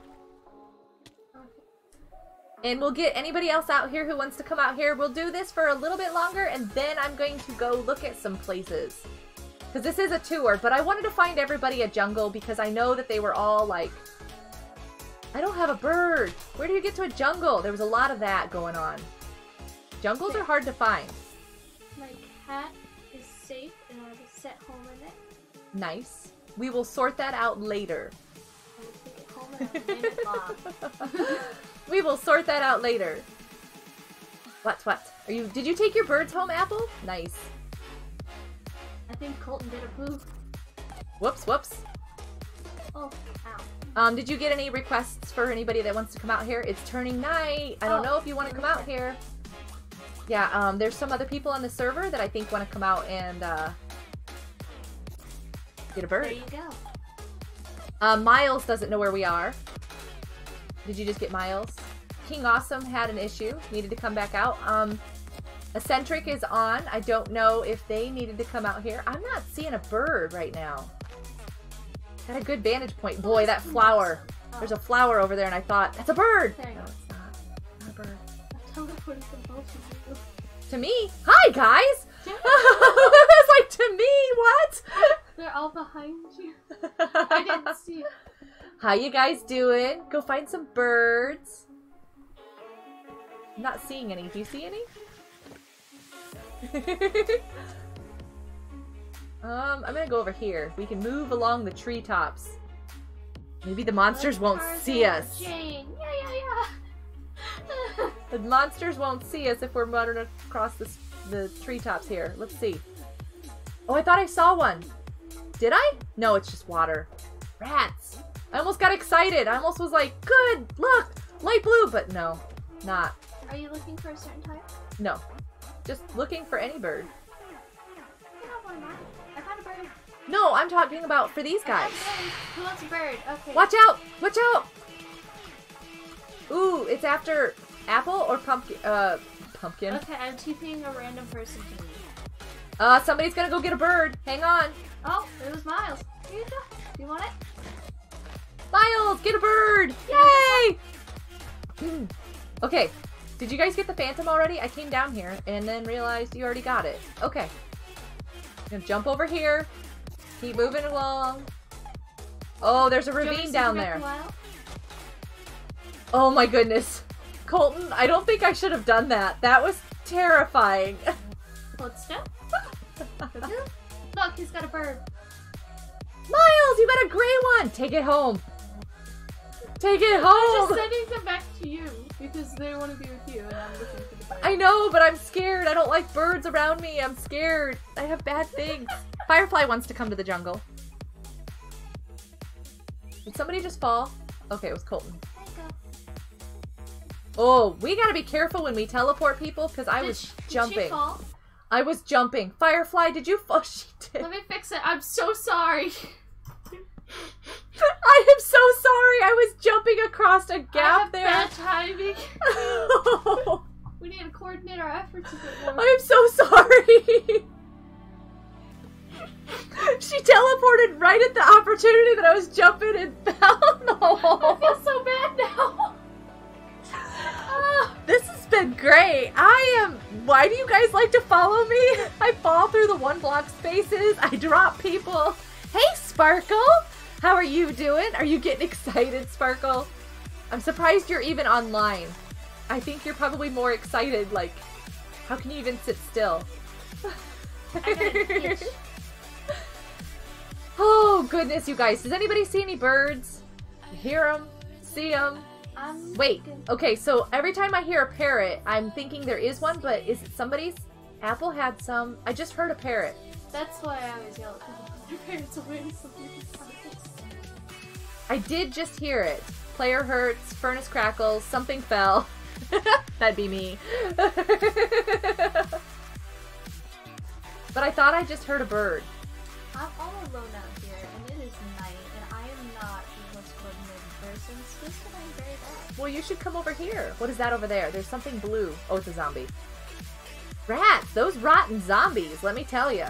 And we'll get anybody else out here who wants to come out here. We'll do this for a little bit longer, and then I'm going to go look at some places. Because this is a tour, but I wanted to find everybody a jungle because I know that they were all like, I don't have a bird. Where do you get to a jungle? There was a lot of that going on. Jungles are hard to find. My cat is safe and I have a set home in it. Nice. We will sort that out later. I will take it home and I will name it Bob. we will sort that out later. What? What? Are you? Did you take your birds home, Apple? Nice. I think Colton did a poo. Whoops. Whoops. Oh, ow. Um, did you get any requests for anybody that wants to come out here? It's turning night. I don't Oh, know if you want to come out here. Yeah, um, there's some other people on the server that I think want to come out and uh, get a bird. There you go. Uh, Miles doesn't know where we are. Did you just get Miles? King Awesome had an issue, needed to come back out. Um, Eccentric is on. I don't know if they needed to come out here. I'm not seeing a bird right now. Got a good vantage point. Boy, that flower. There's a flower over there, and I thought, that's a bird! There you No, go. it's not. Not a bird. I teleported them both of you. To me? Hi, guys! it's like, to me, what? They're all behind you. I didn't see. How you guys doing? Go find some birds. I'm not seeing any. Do you see any? um, I'm gonna go over here. We can move along the treetops. Maybe the monsters won't see us. Jane. Yeah, yeah, yeah. The monsters won't see us if we're running across the, the treetops here. Let's see. Oh, I thought I saw one. Did I? No, it's just water. Rats. I almost got excited. I almost was like, good, look, light blue, but no, not. Are you looking for a certain type? No. Just looking for any bird. I have one No, I'm talking about for these guys. Who wants a bird? Okay. Watch out! Watch out! Ooh, it's after apple or pumpkin? Uh, pumpkin. Okay, I'm TPing a random person to me. Uh, somebody's gonna go get a bird. Hang on. Oh, it was Miles. Here you go. Do you want it? Miles, get a bird! Yay! Okay, did you guys get the phantom already? I came down here and then realized you already got it. Okay. I'm gonna jump over here. Keep moving along. Oh, there's a Do you want me to ravine down there. Oh my goodness. Colton, I don't think I should have done that. That was terrifying. Footstep? Look, he's got a bird. Miles, you got a gray one. Take it home. Take it home. I'm just sending them back to you because they want to be with you, and I'm looking for the bird. I know, but I'm scared. I don't like birds around me. I'm scared. I have bad things. Firefly wants to come to the jungle. Did somebody just fall? Okay, it was Colton. There you go. Oh, we gotta be careful when we teleport people because I Did was she jumping. fall? I was jumping. Firefly, did you fall? She did. Let me fix it. I'm so sorry. I am so sorry. I was jumping across a gap have there. bad timing. We need to coordinate our efforts a bit more. I'm so sorry. she teleported right at the opportunity that I was jumping and fell. in the hole. I feel so bad now. Ah, this has been great. I am. Why do you guys like to follow me? I fall through the one block spaces. I drop people. Hey, Sparkle. How are you doing? Are you getting excited, Sparkle? I'm surprised you're even online. I think you're probably more excited. Like, how can you even sit still? Oh goodness, you guys! Does anybody see any birds? Hear them? See them? I'm Wait. Okay, so every time I hear a parrot, I'm thinking there is one, but is it somebody's? Apple had some. I just heard a parrot. That's why I always yell at people. Your parents away something. I did just hear it. Player hurts, furnace crackles, something fell. That'd be me. but I thought I just heard a bird. I'm all alone out Well, you should come over here. What is that over there? There's something blue. Oh, it's a zombie. Rats! Those rotten zombies, let me tell you.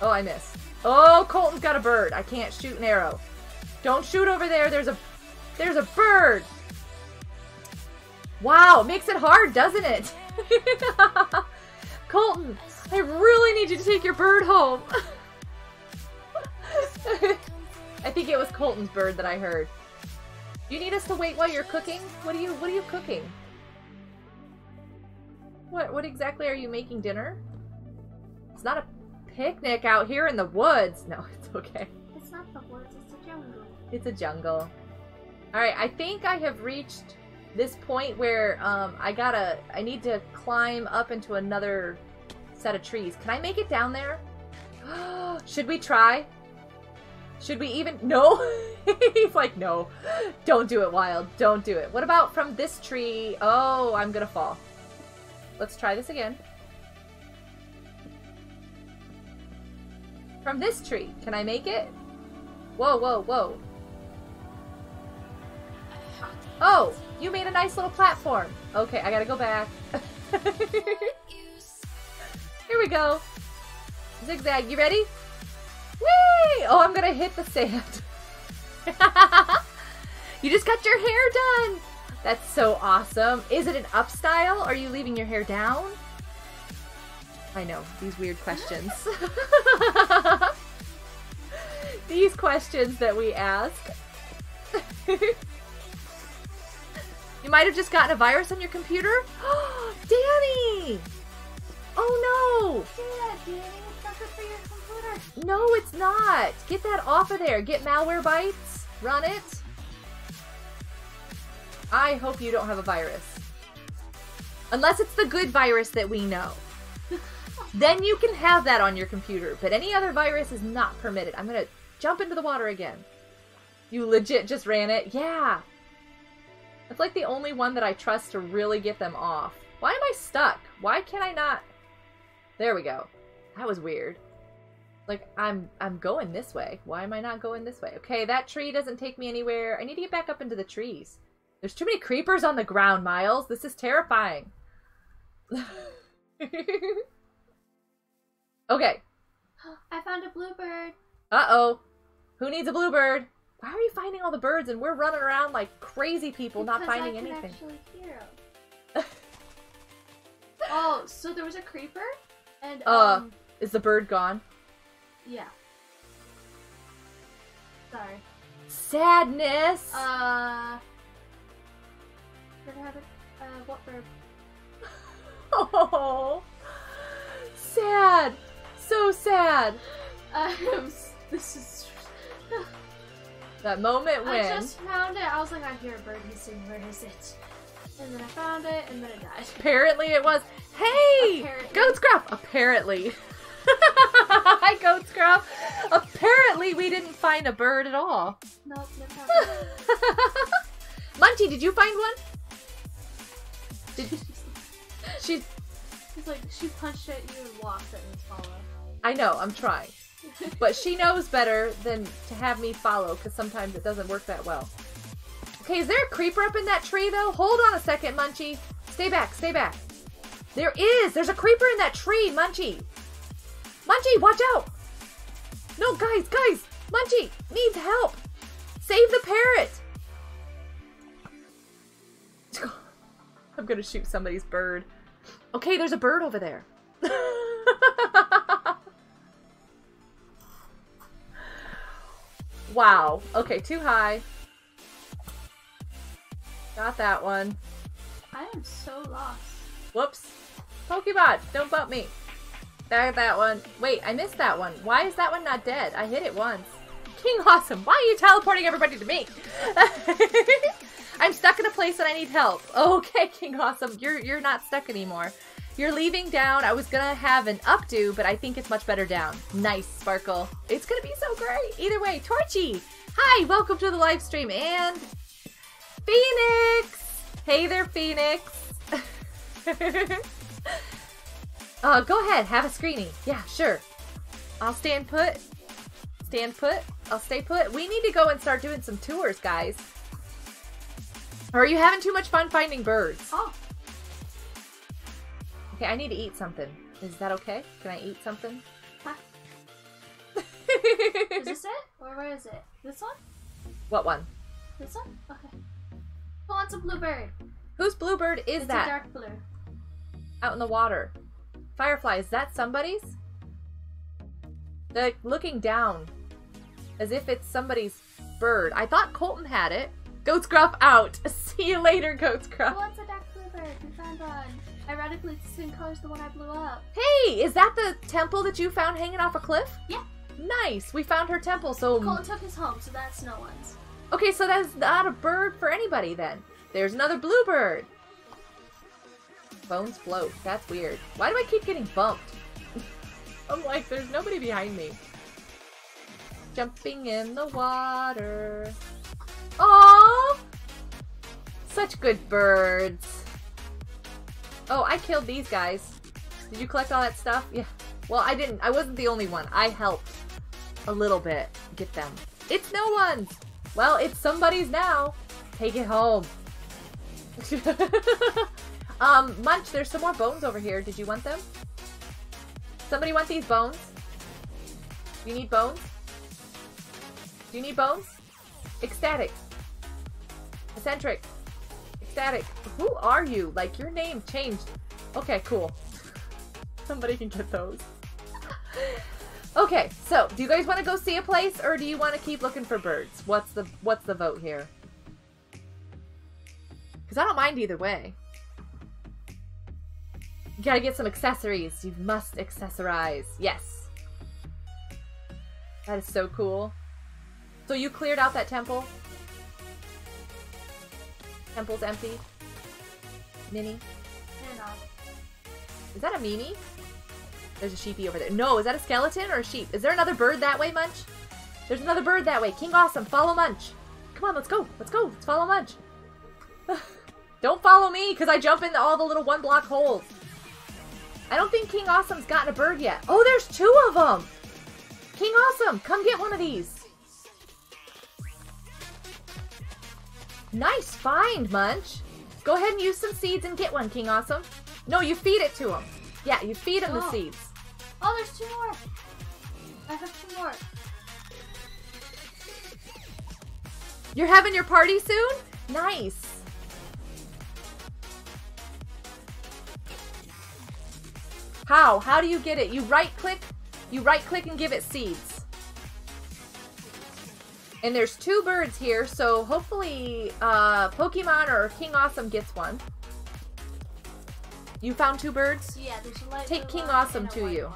Oh, I missed. Oh, Colton's got a bird. I can't shoot an arrow. Don't shoot over there. There's a there's a bird. Wow, makes it hard, doesn't it? Colton, I really need you to take your bird home. I think it was Colton's bird that I heard. You need us to wait while you're cooking? What are you what are you cooking? What what exactly are you making dinner? It's not a picnic out here in the woods. No, it's okay. It's not the woods, it's a jungle. It's a jungle. Alright, I think I have reached this point where um, I gotta I need to climb up into another set of trees. Can I make it down there? Should we try? Should we even no? He's like, no. Don't do it, Wild. Don't do it. What about from this tree? Oh, I'm gonna fall. Let's try this again. From this tree, can I make it? Whoa, whoa, whoa. Oh, you made a nice little platform. Okay, I gotta go back. Here we go. Zigzag, you ready? Oh, I'm gonna hit the sand. you just got your hair done. That's so awesome. Is it an up style? Are you leaving your hair down? I know, these weird questions. these questions that we ask. you might have just gotten a virus on your computer? Danny! Oh Yeah, Danny, not for your. No! It's not! Get that off of there. Get Malwarebytes. Run it. I hope you don't have a virus. Unless it's the good virus that we know. then you can have that on your computer, but any other virus is not permitted. I'm gonna jump into the water again. You legit just ran it? Yeah. It's like the only one that I trust to really get them off. Why am I stuck? Why can't I not? There we go. That was weird. Like I'm I'm going this way. Why am I not going this way? Okay, that tree doesn't take me anywhere. I need to get back up into the trees. There's too many creepers on the ground, Miles. This is terrifying. okay. I found a bluebird. Uh-oh. Who needs a bluebird? Why are you finding all the birds and we're running around like crazy people not finding I can anything? actually hear oh, so there was a creeper, and Uh. um, Is the bird gone? Yeah. Sorry. Sadness. Uh. Habit. Uh, what bird? oh. Sad. So sad. Um, this is. That moment when. I just found it. I was like, I hear a bird hissing. Where is it? And then I found it, and then it died. apparently it was Hey! Apparently. Goat Scruff! Apparently. Hi, Goat Scruff! Apparently we didn't find a bird at all. Nope. Munchie, did you find one? Did she He's like, she punched at you and walked at me, follow. I know, I'm trying. But she knows better than to have me follow, because sometimes it doesn't work that well. Okay, is there a creeper up in that tree, though? Hold on a second, Munchie. Stay back, stay back. There is! There's a creeper in that tree, Munchie! Munchie, watch out! No, guys, guys! Munchie needs help! Save the parrot! I'm gonna shoot somebody's bird. Okay, there's a bird over there. wow. Okay, too high. Got that one. I am so lost. Whoops. Pokebot, don't bump me. Got that one. Wait, I missed that one. Why is that one not dead? I hit it once. King Awesome, why are you teleporting everybody to me? I'm stuck in a place and I need help. Okay, King Awesome, you're you're not stuck anymore. You're leaving down. I was gonna have an updo, but I think it's much better down. Nice, Sparkle. It's gonna be so great. Either way, Torchy. Hi, welcome to the live stream and Phoenix. Hey there, Phoenix. uh, go ahead, have a screeny. Yeah, sure. I'll stand put. Stand put. I'll stay put. We need to go and start doing some tours, guys. Or are you having too much fun finding birds? Oh, Okay, I need to eat something. Is that okay? Can I eat something? Huh? is this it? Or where is it? This one? what one? This one? Okay. Who wants a bluebird? Whose bluebird is it's that a dark blue. out in the water? Firefly, is that somebody's? They're looking down as if it's somebody's bird. I thought Colton had it. Goat Scruff out. See you later, Goat Who Scruff. wants a dark bluebird? We found one. Ironically, it's the same color as the one I blew up. Hey, is that the temple that you found hanging off a cliff? Yeah. Nice. We found her temple. So Colton took his home, so that's no one's. okay, so that's not a bird for anybody then. There's another bluebird. Bones float. That's weird. Why do I keep getting bumped? I'm like, there's nobody behind me. Jumping in the water. Oh, such good birds. Oh, I killed these guys. Did you collect all that stuff? Yeah. Well, I didn't. I wasn't the only one. I helped a little bit get them. It's no one's. Well, it's somebody's now. Take it home. um, Munch, there's some more bones over here. Did you want them? Somebody want these bones? You need bones? Do you need bones? Ecstatic. Eccentric. Ecstatic. Who are you? Like, your name changed. Okay, cool. Somebody can get those. okay, so do you guys want to go see a place or do you want to keep looking for birds? What's the what's the vote here? Cuz I don't mind either way. You got to get some accessories. You must accessorize. Yes. That is so cool. So you cleared out that temple? Temple's empty. Mini. Is that a Mimi? There's a sheepy over there. No, is that a skeleton or a sheep? Is there another bird that way, Munch? There's another bird that way. King Awesome, follow Munch. Come on, let's go. Let's go. Let's follow Munch. Don't follow me, because I jump into all the little one block holes. I don't think King Awesome's gotten a bird yet. Oh, there's two of them. King Awesome, come get one of these. Nice find, Munch. Go ahead and use some seeds and get one, King Awesome. No, you feed it to him. Yeah, you feed him the Oh. seeds. oh, there's two more. I have two more. You're having your party soon? Nice. How? How do you get it? You right click, you right click and give it seeds. And there's two birds here, so hopefully uh, Pokemon or King Awesome gets one. You found two birds? Yeah, there's a light Take King Awesome to you.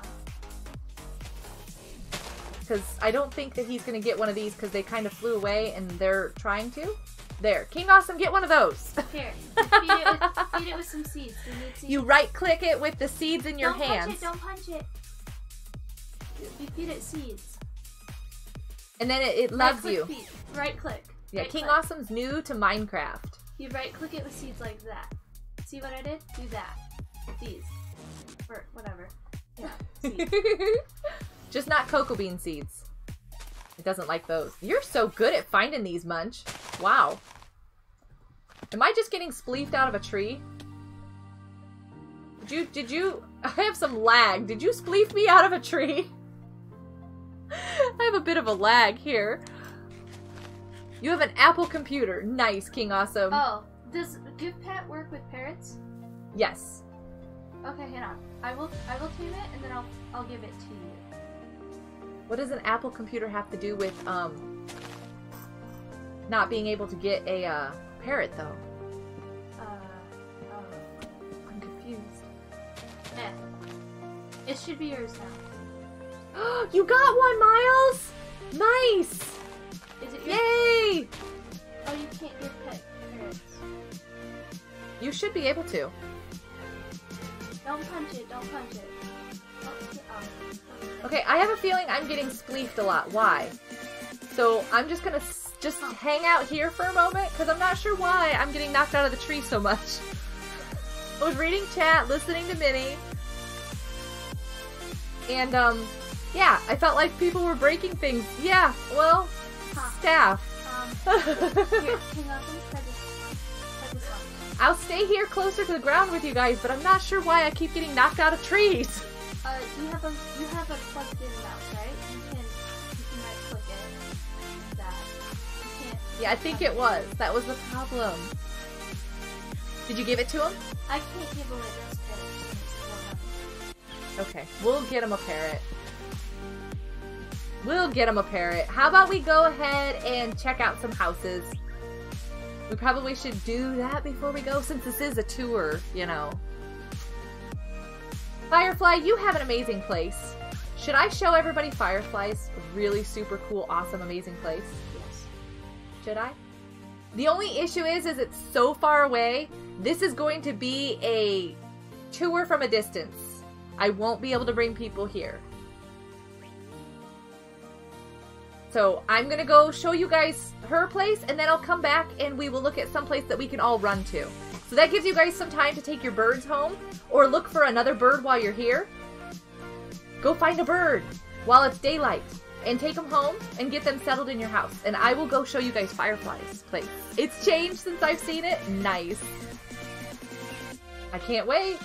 Because I don't think that he's going to get one of these because they kind of flew away and they're trying to. There. King Awesome, get one of those. Here, feed it, with, feed it with some seeds. Seeds. You right click it with the seeds in your don't hands. Punch it, don't punch it. You feed it seeds. And then it, it loves click you. Feed. Right click. Yeah, Right King click. Awesome's new to Minecraft. You right click it with seeds like that. See what I did? Do that. These. Or whatever. Yeah. Seeds. Just not cocoa bean seeds. It doesn't like those. You're so good at finding these, Munch. Wow. Am I just getting spleefed out of a tree? Did you, did you, I have some lag. Did you spleef me out of a tree? I have a bit of a lag here. You have an Apple computer. Nice, King Awesome. oh, does give pet work with parrots? Yes. Okay, hang on. I will I will tame it and then I'll I'll give it to you. What does an Apple computer have to do with um not being able to get a uh, parrot though? Uh, uh I'm confused. eh. It should be yours now. you got one, Miles. Nice. Is it yours? Yay! Oh, you can't give pet parrots. You should be able to. Don't punch it. Don't punch it. Oh, get. Okay, I have a feeling I'm getting spleefed a lot. Why? So I'm just gonna s- just hang out here for a moment because I'm not sure why I'm getting knocked out of the tree so much. I was reading chat, listening to Minnie, and um, Yeah, I felt like people were breaking things. Yeah, well, Huh. staff. Um, here, hang on, let me try this one. Try this one. I'll stay here closer to the ground with you guys, but I'm not sure why I keep getting knocked out of trees. Uh, you have a you have a plugged in mouse, right? You can you can right click it. That. Yeah, I think it was. That was the problem. Did you give it to him? I can't give away those parrots. Okay, we'll get him a parrot. We'll get him a parrot. How about we go ahead and check out some houses? We probably should do that before we go since this is a tour, you know. Firefly, you have an amazing place. Should I show everybody Firefly's really super cool, awesome, amazing place? Yes. Should I? The only issue is, is it's so far away. This is going to be a tour from a distance. I won't be able to bring people here. So I'm gonna go show you guys her place, and then I'll come back and we will look at some place that we can all run to. So that gives you guys some time to take your birds home, or look for another bird while you're here. Go find a bird while it's daylight, and take them home and get them settled in your house. And I will go show you guys Firefly's place. It's changed since I've seen it. Nice. I can't wait.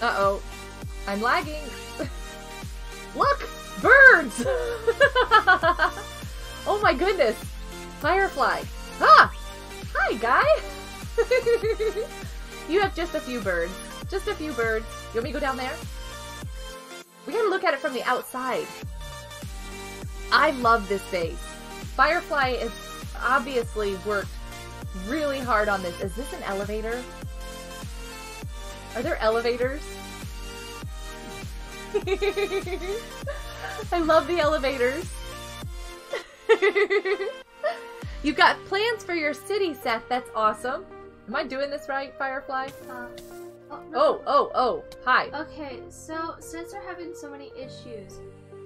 Uh oh. I'm lagging. Look! Birds! oh my goodness. Firefly. Ah! Hi, guy! you have just a few birds. Just a few birds. You want me to go down there? We gotta look at it from the outside. I love this base. Firefly has obviously worked really hard on this. Is this an elevator? Are there elevators? I love the elevators. You've got plans for your city, Seth. That's awesome. Am I doing this right, Firefly? Uh, oh, no. Oh, oh, oh. Hi. Okay, so since we're having so many issues,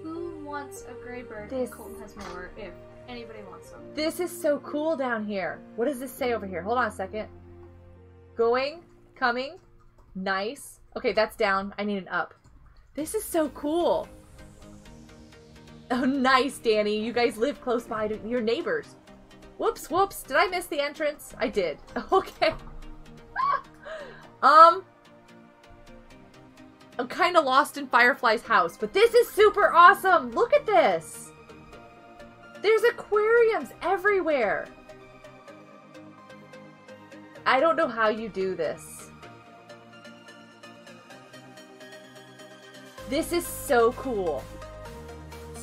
who wants a gray bird? This- Colton has more. If anybody wants them. This is so cool down here. What does this say over here? Hold on a second. Going, coming, nice. Okay, that's down. I need an up. This is so cool. Oh, nice, Danny. You guys live close by to your neighbors. Whoops, whoops. Did I miss the entrance? I did. Okay. um, I'm kind of lost in Firefly's house, but this is super awesome. Look at this. There's aquariums everywhere. I don't know how you do this. This is so cool.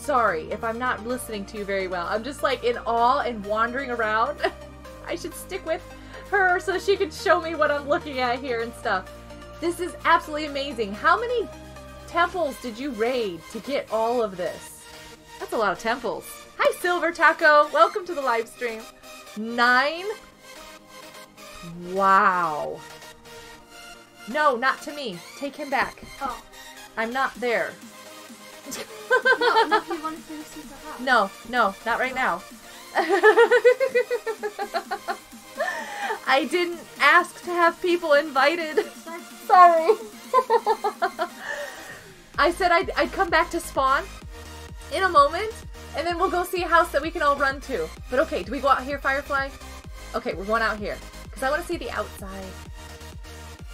Sorry if I'm not listening to you very well. I'm just like in awe and wandering around. I should stick with her so she can show me what I'm looking at here and stuff. This is absolutely amazing. How many temples did you raid to get all of this? That's a lot of temples. Hi, Silver Taco. Welcome to the live stream. Nine? Wow. No, not to me. Take him back. Oh, I'm not there. No, no, not right now. I didn't ask to have people invited. Sorry. Sorry. I said I'd, I'd come back to spawn in a moment, and then we'll go see a house that we can all run to. But okay, do we go out here, Firefly? Okay, we're going out here. Because I want to see the outside.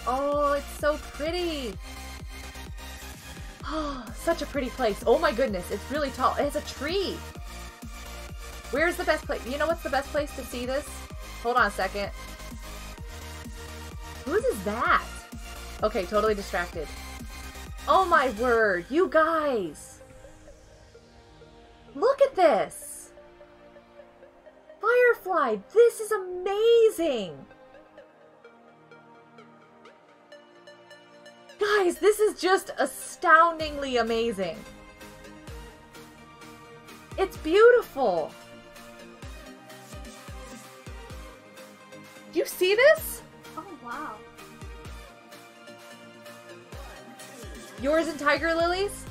Oh, it's so pretty. Oh, such a pretty place. Oh my goodness, it's really tall. It has a tree. Where's the best place? You know what's the best place to see this? Hold on a second. Whose is that? Okay, totally distracted. Oh my word, you guys! Look at this! Firefly, this is amazing! Guys, this is just astoundingly amazing. It's beautiful. Do you see this? Oh wow. Yours and Tiger Lilies?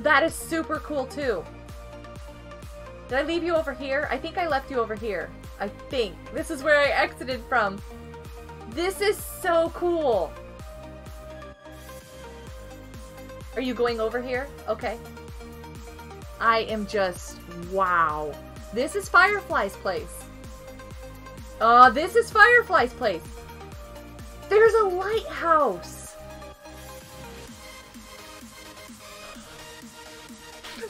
That is super cool too. Did I leave you over here? I think I left you over here. I think. This is where I exited from. This is so cool. Are you going over here? Okay. I am just wow. This is Firefly's place. Uh, this is Firefly's place. There's a lighthouse.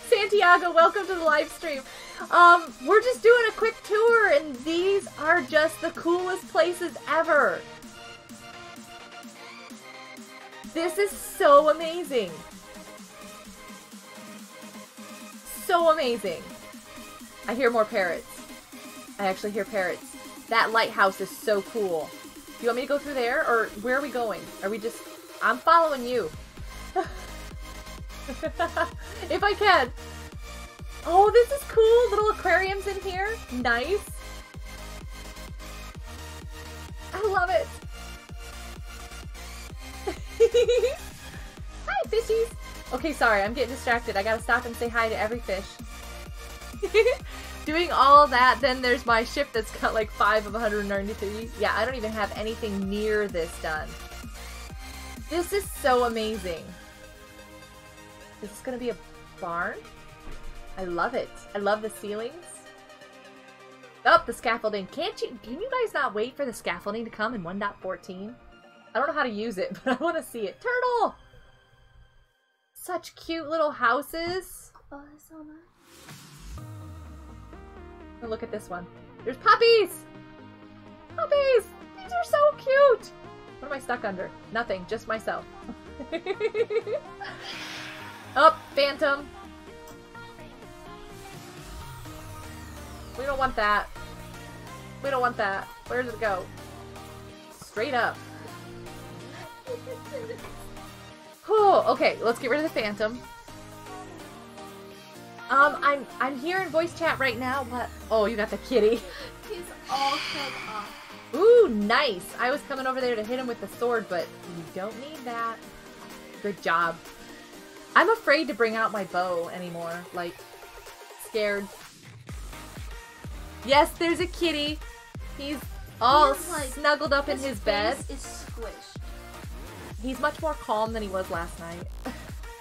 Santiago, welcome to the live stream. Um, we're just doing a quick tour, and these are just the coolest places ever. This is so amazing. So amazing. I hear more parrots. I actually hear parrots. That lighthouse is so cool. Do you want me to go through there, or where are we going? Are we just... I'm following you. if I can. Oh, this is cool. Little aquariums in here. Nice. I love it. hi, fishies. Okay, sorry. I'm getting distracted. I gotta stop and say hi to every fish. Doing all that, then there's my ship that's got like 5 of 193. Yeah, I don't even have anything near this done. This is so amazing. This Is gonna be a barn? I love it. I love the ceilings. Oh, the scaffolding. Can't you, can you guys not wait for the scaffolding to come in 1.14? I don't know how to use it, but I want to see it. Turtle! Such cute little houses. Oh, so nice. Look at this one. There's puppies! Puppies! These are so cute! What am I stuck under? Nothing, just myself. oh, Phantom. We don't want that. We don't want that. Where does it go? Straight up. Cool. Okay, let's get rid of the Phantom. Um, I'm I'm here in voice chat right now. What? Oh, you got the kitty. He's all cut off. Ooh, nice. I was coming over there to hit him with the sword, but you don't need that. Good job. I'm afraid to bring out my bow anymore. Like, scared. Yes, there's a kitty. He's all He's, like, snuggled up in his bed. is squished. He's much more calm than he was last night.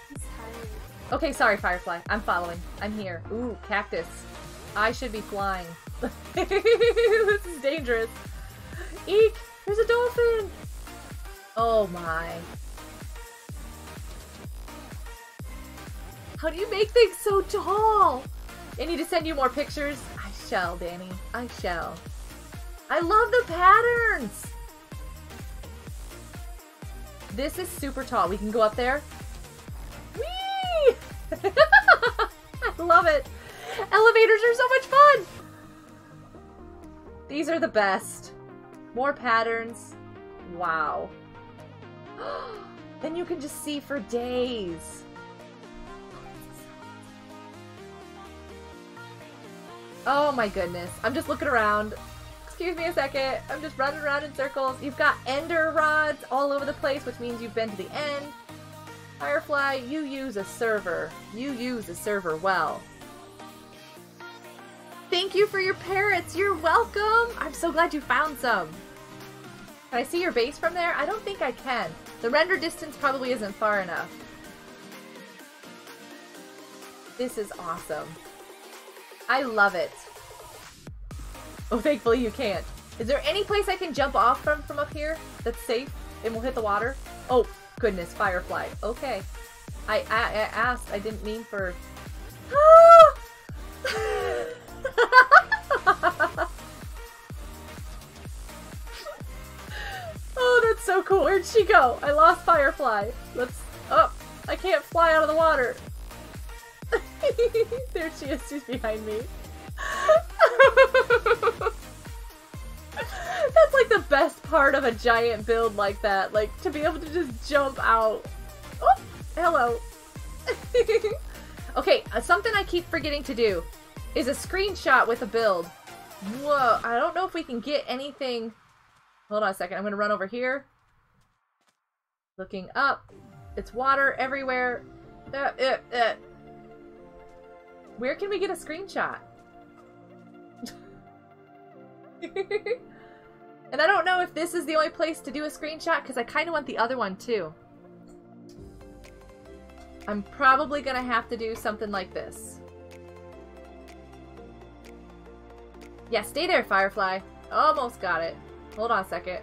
He's tired. okay, sorry, Firefly. I'm following. I'm here. Ooh, cactus. I should be flying. this is dangerous. Eek! There's a dolphin! Oh my. How do you make things so tall? I need to send you more pictures. Shall, Danny. I shall. I love the patterns! This is super tall. We can go up there. Whee! I love it. Elevators are so much fun. These are the best. More patterns. Wow. then you can just see for days. Oh my goodness. I'm just looking around. Excuse me a second. I'm just running around in circles. You've got ender rods all over the place, which means you've been to the end. Firefly, you use a server. You use a server well. Thank you for your parrots. You're welcome. I'm so glad you found some. Can I see your base from there? I don't think I can. The render distance probably isn't far enough. This is awesome. I love it. Oh, thankfully you can't. Is there any place I can jump off from from up here that's safe and will hit the water? Oh, goodness, Firefly. Okay. I, I, I asked. I didn't mean for... oh, that's so cool. Where'd she go? I lost Firefly. Let's... Oh, I can't fly out of the water. there she is. She's behind me. That's like the best part of a giant build like that. Like, to be able to just jump out. Oh, hello. okay, uh, something I keep forgetting to do is a screenshot with a build. Whoa, I don't know if we can get anything. Hold on a second. I'm to run over here. Looking up. It's water everywhere. Uh, uh, uh. Where can we get a screenshot? and I don't know if this is the only place to do a screenshot because I kind of want the other one too. I'm probably gonna have to do something like this. Yeah, stay there, Firefly. Almost got it. Hold on a second.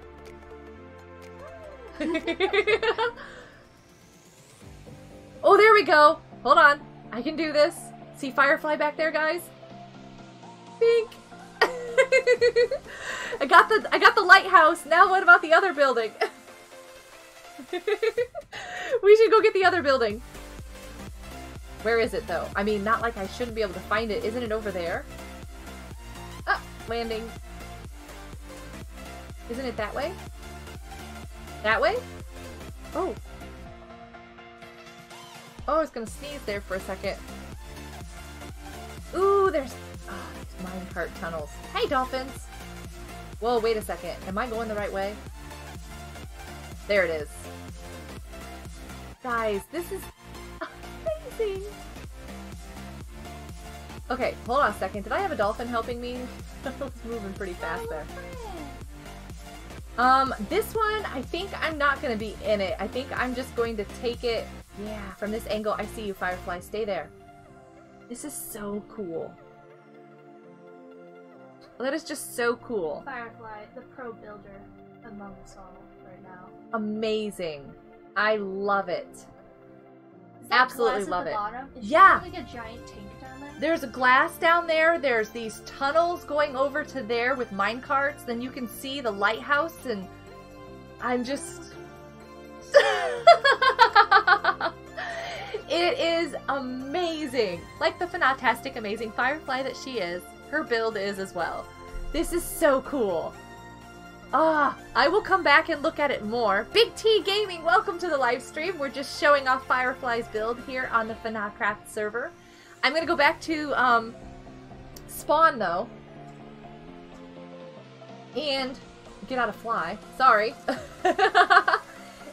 oh, there we go. Hold on. I can do this. See Firefly back there, guys? Bink. I got the I got the lighthouse. Now what about the other building? we should go get the other building. Where is it though? I mean, not like I shouldn't be able to find it. Isn't it over there? Ah, landing. Isn't it that way? That way? Oh. Oh, I was gonna sneeze there for a second. Ooh, there's oh, these minecart tunnels. Hey, dolphins! Whoa, wait a second. Am I going the right way? There it is. Guys, this is amazing! Okay, hold on a second. Did I have a dolphin helping me? I was moving pretty fast there. Um, this one, I think I'm not going to be in it. I think I'm just going to take it, yeah, from this angle. I see you, Firefly. Stay there. This is so cool. That is just so cool. Firefly, the pro builder among us all right now. Amazing. I love it. Absolutely love it. Yeah. like a giant tank down there? There's a glass down there. There's these tunnels going over to there with minecarts. Then you can see the lighthouse, and I'm just. it is amazing. Like the fantastic, amazing firefly that she is, her build is as well. This is so cool. Ah, I will come back and look at it more. Big T Gaming, welcome to the live stream. We're just showing off Firefly's build here on the FNACraft server. I'm gonna go back to um, spawn though, and get out of fly. Sorry.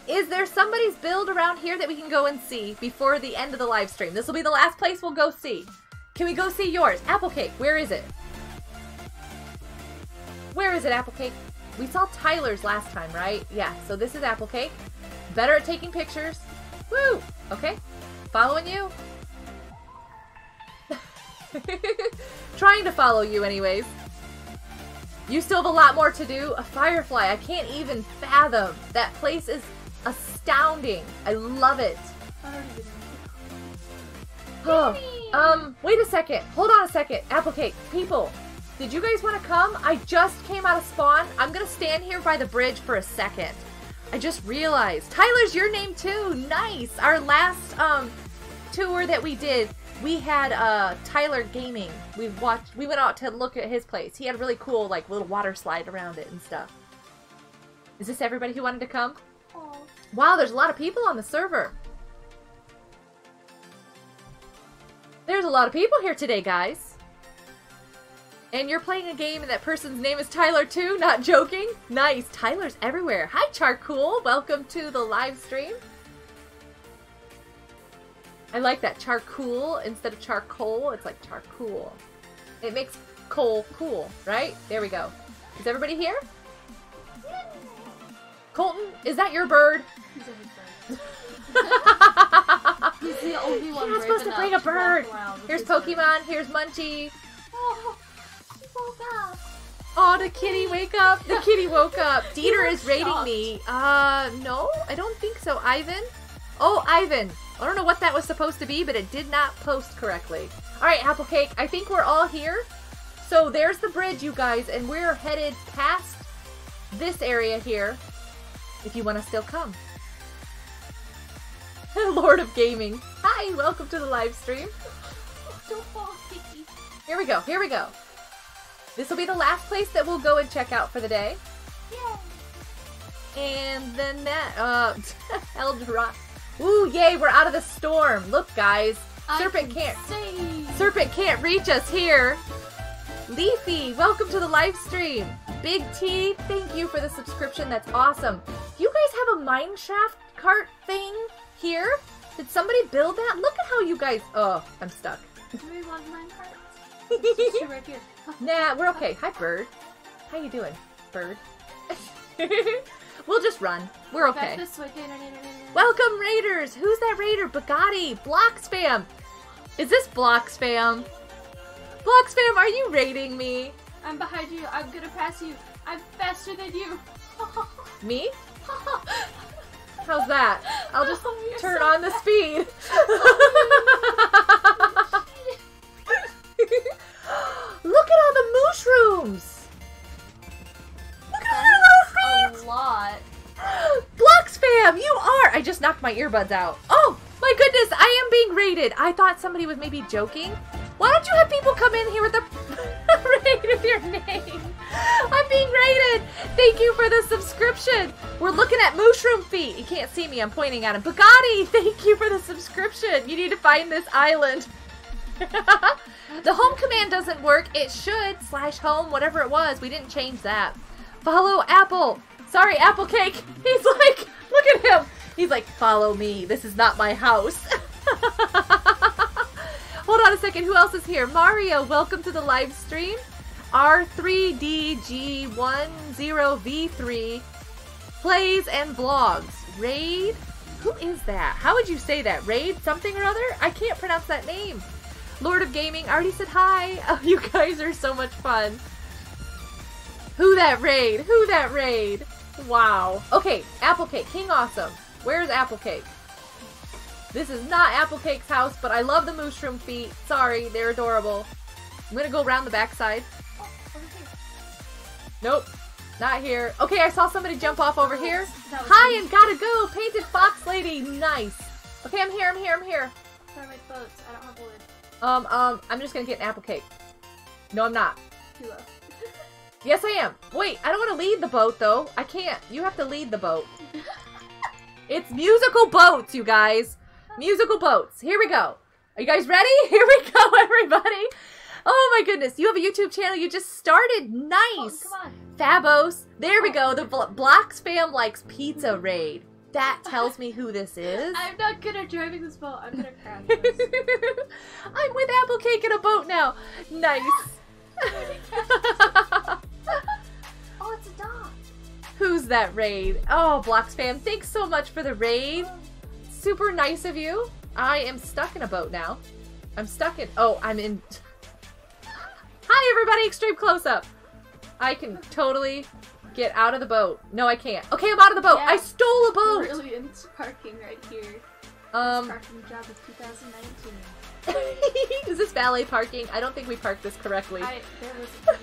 Is there somebody's build around here that we can go and see before the end of the live stream? This will be the last place we'll go see. Can we go see yours? Applecake, where is it? Where is it, Applecake? We saw Tyler's last time, right? Yeah, so this is Applecake. Better at taking pictures. Woo! Okay, following you. Trying to follow you, anyways. You still have a lot more to do. A firefly, I can't even fathom. That place is astounding. I love it. I don't even Oh, um, wait a second. Hold on a second. Applecake, people, did you guys want to come? I just came out of spawn. I'm gonna stand here by the bridge for a second. I just realized. Tyler's your name too. Nice. Our last um tour that we did, we had uh Tyler Gaming. We watched. We went out to look at his place. He had a really cool like little water slide around it and stuff. Is this everybody who wanted to come? Wow, there's a lot of people on the server. There's a lot of people here today, guys. And you're playing a game and that person's name is Tyler too? Not joking? Nice. Tyler's everywhere. Hi, Charcool. Welcome to the live stream. I like that. Charcool instead of charcoal. It's like charcoal. It makes coal cool, right? There we go. Is everybody here? Colton, is that your bird? He's a bird. He's the only one You're not supposed to bring a bird. Here's his bird. Pokemon, here's Munchie. Oh, he woke up. Oh, the kitty wake up. The kitty woke up. Dieter is rating shocked. me. Uh, no, I don't think so. Ivan? Oh, Ivan. I don't know what that was supposed to be, but it did not post correctly. All right, Applecake, I think we're all here. So there's the bridge, you guys, and we're headed past this area here. If you want to still come. Lord of Gaming. Hi, welcome to the live stream. Don't fall, Kiki. Here we go. Here we go. This will be the last place that we'll go and check out for the day. Yay. And then that, uh, Eldra. Ooh, yay, we're out of the storm. Look, guys. Serpent can can't, sing. Serpent can't reach us here. Leafy, welcome to the live stream. Big T, thank you for the subscription. That's awesome. Do You guys have a mineshaft cart thing here? Did somebody build that? Look at how you guys, oh, I'm stuck. Do we want mine cards? Right here. Nah, we're okay. Hi, Bird. How you doing, Bird? We'll just run. We're okay. Welcome, Raiders! Who's that Raider? Bugatti! Block spam! Is this block spam? Block spam, are you raiding me? I'm behind you. I'm gonna pass you. I'm faster than you. Me? How's that? I'll just Oh, turn so on the fast. speed. Look at all the mushrooms! Look at all the mushrooms! A lot. Block spam, you are! I just knocked my earbuds out. Oh, my goodness, I am being raided. I thought somebody was maybe joking. Why don't you have people come in here with a raid with your name? I'm being raided. Thank you for the subscription. We're looking at mushroom feet. You can't see me. I'm pointing at him. Bugatti, thank you for the subscription. You need to find this island. the home command doesn't work. It should. Slash home, whatever it was. We didn't change that. Follow Apple. Sorry, Apple Cake. He's like, look at him. He's like, follow me. This is not my house. Hold on a second. Who else is here? Mario, welcome to the live stream. R3DG10V3 plays and blogs. Raid? Who is that? How would you say that? Raid something or other? I can't pronounce that name. Lord of Gaming already said hi. Oh, you guys are so much fun. Who that raid? Who that raid? Wow. Okay, Apple Cake, King Awesome. Where's Apple Cake? This is not Apple Cake's house, but I love the mushroom feet. Sorry, they're adorable. I'm gonna go around the backside. Nope, not here. Okay, I saw somebody jump off over here. Hi and gotta go. Painted fox lady, nice. Okay, I'm here. I'm here. I'm here. Try my boats. I don't have wood. Um, um, I'm just gonna get an apple cake. No, I'm not. Too low. Yes, I am. Wait, I don't want to lead the boat though. I can't. You have to lead the boat. it's musical boats, you guys. Musical boats. Here we go. Are you guys ready? Here we go, everybody. Oh my goodness, you have a YouTube channel you just started. Oh, Nice. on. Fabos. There we oh. go. The Bl- Blocks fam likes pizza raid. That tells me who this is. I'm not good at driving this boat. I'm gonna crash this. I'm with Apple Cake in a boat now. Nice. Oh, it's a dog. Who's that raid? Oh, Blocks fam, thanks so much for the raid. Super nice of you. I am stuck in a boat now. I'm stuck in. Oh, I'm in. Hi, everybody. Extreme close up. I can totally get out of the boat. No, I can't. Okay, I'm out of the boat. Yeah. I stole a boat. Brilliant parking right here. Um, parking job of 2019. is this valet parking? I don't think we parked this correctly. I there was a there,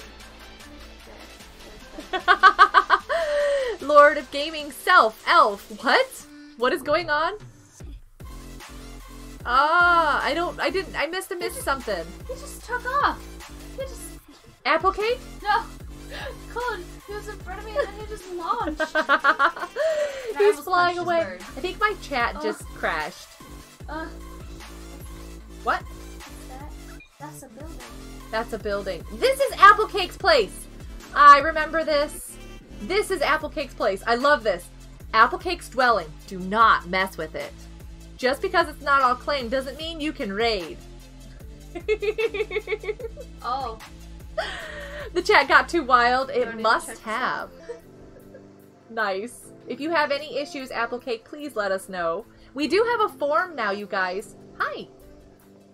there's that. Lord of Gaming Self Elf. What? What is going on? Ah, I don't. I didn't. I missed. I missed something. He just took off. He just Apple cake. no. He was in front of me and then he just launched. He's flying away. I think my chat Oh. just crashed. Uh, What? That, that's a building. That's a building. This is Apple Cake's place. I remember this. This is Apple Cake's place. I love this. Apple Cake's dwelling. Do not mess with it. Just because it's not all claimed doesn't mean you can raid. oh, the chat got too wild. It must have. Nice. If you have any issues, Apple Cake, please let us know. We do have a form now, you guys. Hi.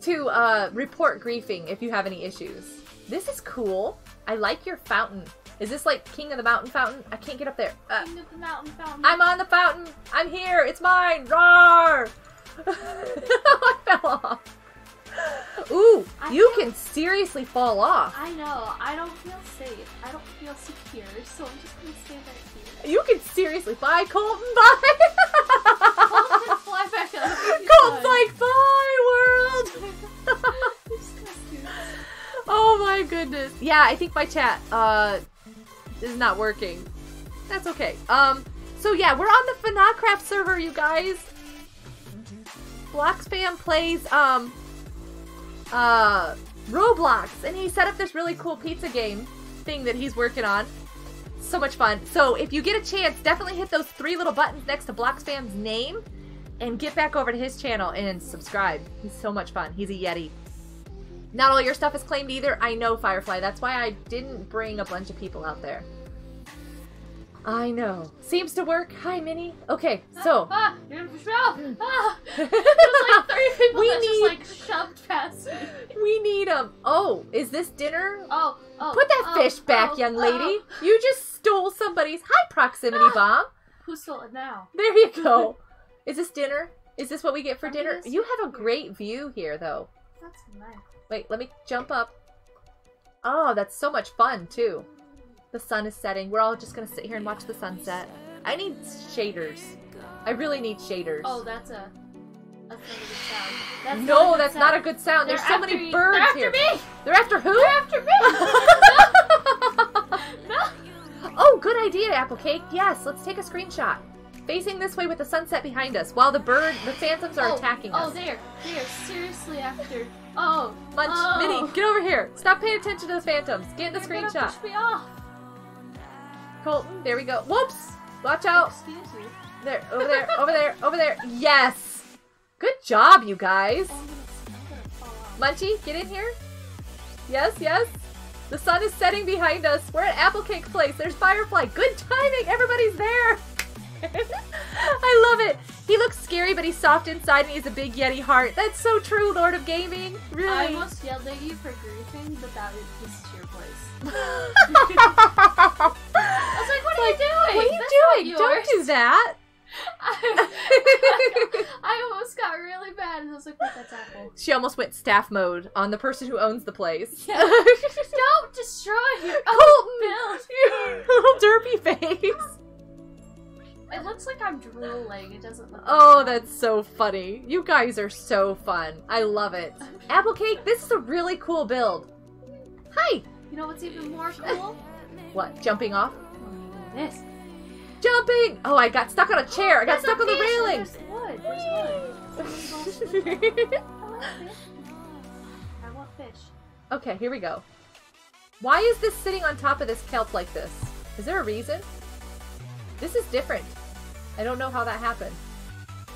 To uh, report griefing if you have any issues. This is cool. I like your fountain. Is this like King of the Mountain fountain? I can't get up there. Uh, King of the Mountain Fountain. I'm on the fountain. I'm here. It's mine. Roar! I fell off. Ooh, I you can seriously fall off. I know. I don't feel safe. I don't feel secure, so I'm just gonna stand right here. You can seriously bye, Colton. Bye. Colton fly back up. Colton's fine. like bye, world. I'm just gonna scoot. oh my goodness. Yeah, I think my chat uh is not working. That's okay. Um. So yeah, we're on the FNACraft server, you guys. Block Spam plays um uh Roblox, and he set up this really cool pizza game thing that he's working on. So much fun. So if you get a chance, definitely hit those three little buttons next to Block Spam's name and get back over to his channel and subscribe. He's so much fun. He's a Yeti. Not all your stuff is claimed either. I know, Firefly. That's why I didn't bring a bunch of people out there. I know. Seems to work. Hi, Minnie. Okay, so Ah, you're gonna push me off. Ah. There's like three people We that need- just like shoved past me. we need um. Oh, is this dinner? Oh, oh. Put that oh, fish back, oh, young oh. lady. You just stole somebody's high proximity Ah. bomb. Who stole it now? There you go. Is this dinner? Is this what we get for I dinner? You have a great view here, though. That's nice. Wait, let me jump up. Oh, that's so much fun, too. The sun is setting. We're all just gonna sit here and watch the sunset. I need shaders. I really need shaders. Oh, that's a. That's not a good sound. That's no, not good that's sound. not a good sound. There's They're so many me. birds They're after here. me. They're after who? They're after me. no. oh, good idea, Applecake. Yes, let's take a screenshot. Facing this way with the sunset behind us, while the bird, the phantoms are oh, attacking oh, us. they're they're seriously after. Oh, Munch, oh. Minnie, get over here. Stop paying attention to the phantoms. Get in the They're screenshot. Push me off. Colton, there we go. Whoops! Watch out. Excuse. There, over there, over there, over there. Yes! Good job, you guys. I'm gonna, I'm gonna fall off. Munchie, get in here. Yes, yes. The sun is setting behind us. We're at Applecake Place. There's Firefly. Good timing. Everybody's there. I love it. He looks scary, but he's soft inside and he has a big Yeti heart. That's so true, Lord of Gaming. Really. I almost yelled at you for griefing, but that was is your place. I was like, what are you doing? What are That's you doing? Don't do that. I, I almost got really bad, and I was like, wait, that's Apple. She almost went staff mode on the person who owns the place. Yeah. Don't destroy your own Colton, build. little derpy face. It looks like I'm drooling. It doesn't look. Oh, that's so funny. You guys are so fun. I love it. Applecake, this is a really cool build. Hi. You know what's even more cool? What? Jumping off? this. Jumping! Oh, I got stuck on a chair. I got stuck on the railing. There's wood. There's wood. Someone's going to- I want fish. I want fish. okay, here we go. Why is this sitting on top of this kelp like this? Is there a reason? This is different. I don't know how that happened.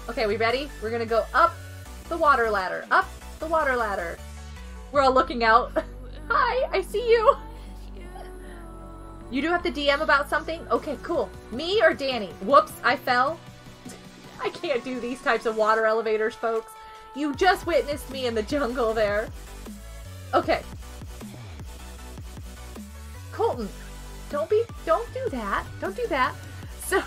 Okay, we ready? We're gonna go up the water ladder. Up the water ladder. We're all looking out. Hi, I see you. You do have to DM about something? Okay, cool. Me or Danny? Whoops, I fell. I can't do these types of water elevators, folks. You just witnessed me in the jungle there. Okay. Colton, don't be don't do that. Don't do that. So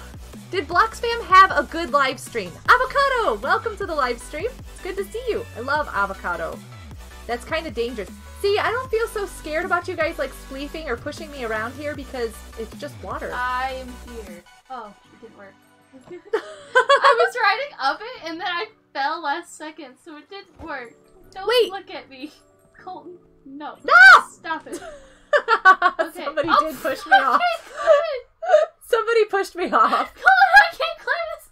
did Blocks fam have a good live stream? Avocado! Welcome to the live stream. It's good to see you. I love avocado. That's kind of dangerous. See, I don't feel so scared about you guys like spleefing or pushing me around here because it's just water. I am here. Oh, it didn't work. I was riding up it and then I fell last second, so it didn't work. Don't Wait. look at me. Colton, no. No! Stop it. Okay. Somebody Oh, did push me off. Somebody pushed me off. I can't climb this.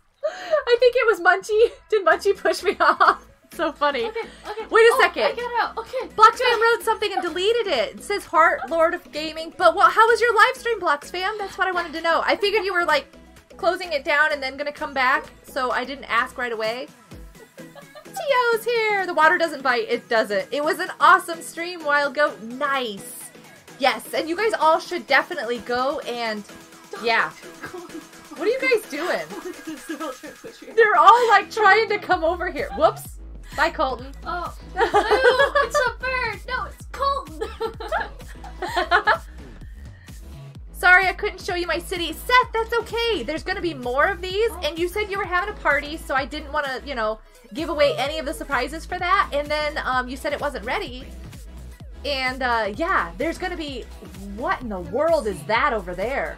I think it was Munchie. Did Munchie push me off? So funny. Okay, okay. Wait a Oh, second. I got out. Okay. Blox fam wrote something and deleted it. It says Heart Lord of Gaming. But what? How was your live stream, Blox fam? That's what I wanted to know. I figured you were like closing it down and then gonna come back, so I didn't ask right away. Tio's here. The water doesn't bite. It doesn't. It was an awesome stream, Wild Goat. Nice. Yes, and you guys all should definitely go and yeah. What are you guys doing? doing? They're all like trying to come over here. Whoops. Bye, Colton. Oh, Ooh, it's a bird. No, it's Colton. Sorry, I couldn't show you my city. Seth, that's okay. There's gonna be more of these, and you said you were having a party, so I didn't want to, you know, give away any of the surprises for that. And then um, you said it wasn't ready. And uh, yeah, there's gonna be. What in the world is that over there?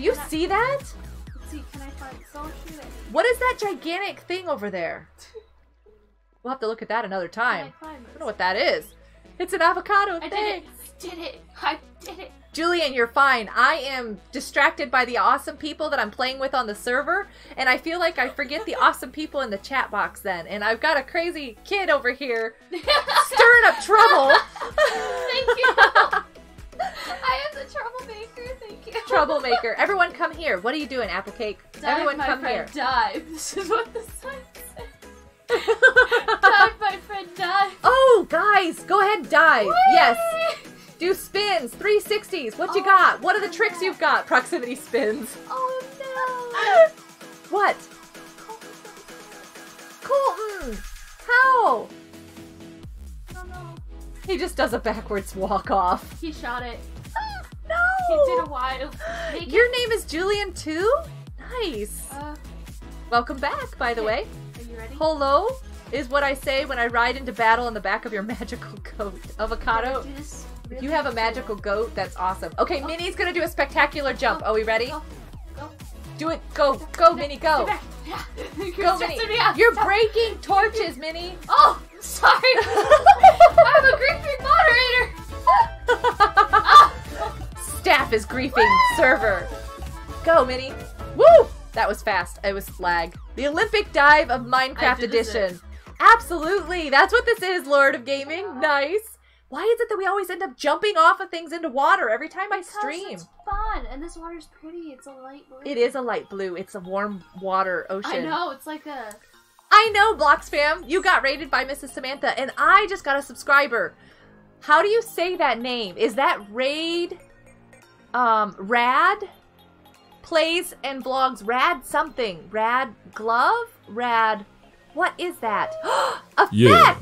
Do you see that? See, can I find someone? What is that gigantic thing over there? We'll have to look at that another I time. climb I don't know what that is. It's an avocado. I did thing. it. I did it. I did it. Julian, you're fine. I am distracted by the awesome people that I'm playing with on the server, and I feel like I forget the awesome people in the chat box then. And I've got a crazy kid over here stirring up trouble. Thank you. The troublemaker. Thank you. Troublemaker. Everyone come here. What are you doing, Applecake? Dive, Everyone my come friend, here. Dive. This is what the sign said. dive, my friend, dive. oh, guys, go ahead, dive. Yes. Do spins, 360s. What you Oh, got? What are the tricks you've got? Proximity spins. Oh no. What? Colton! Hmm. How? Oh no! He just does a backwards walk off. He shot it. No! Did a wild. Make it- Your name is Julian too? Nice. Uh, Welcome back, by the way. are you ready? Hello is what I say when I ride into battle on the back of your magical goat. Avocado. Do this If really you have a magical goat, that's awesome. Okay, Oh. Minnie's gonna do a spectacular jump. Are we ready? Go. Go. Do it. Go. Go, Minnie, go. Yeah. You're Go, Minnie. You're Stop. breaking torches, Minnie. Oh, sorry. I'm a griefing moderator. Ah. Staff is griefing server. Go, Minnie. Woo! That was fast. It was lag. The Olympic dive of Minecraft Edition. Absolutely. That's what this is, Lord of Gaming. Nice. Why is it that we always end up jumping off of things into water every time I stream? It's fun, and this water's pretty. It's a light blue. It is a light blue. It's a warm water ocean. I know. It's like a. I know, Block Spam. You got rated by Mrs. Samantha, and I just got a subscriber. How do you say that name? Is that Raid? Um, Rad? Plays and vlogs Rad something. Rad Glove? Rad. What is that? Effect! Yeah.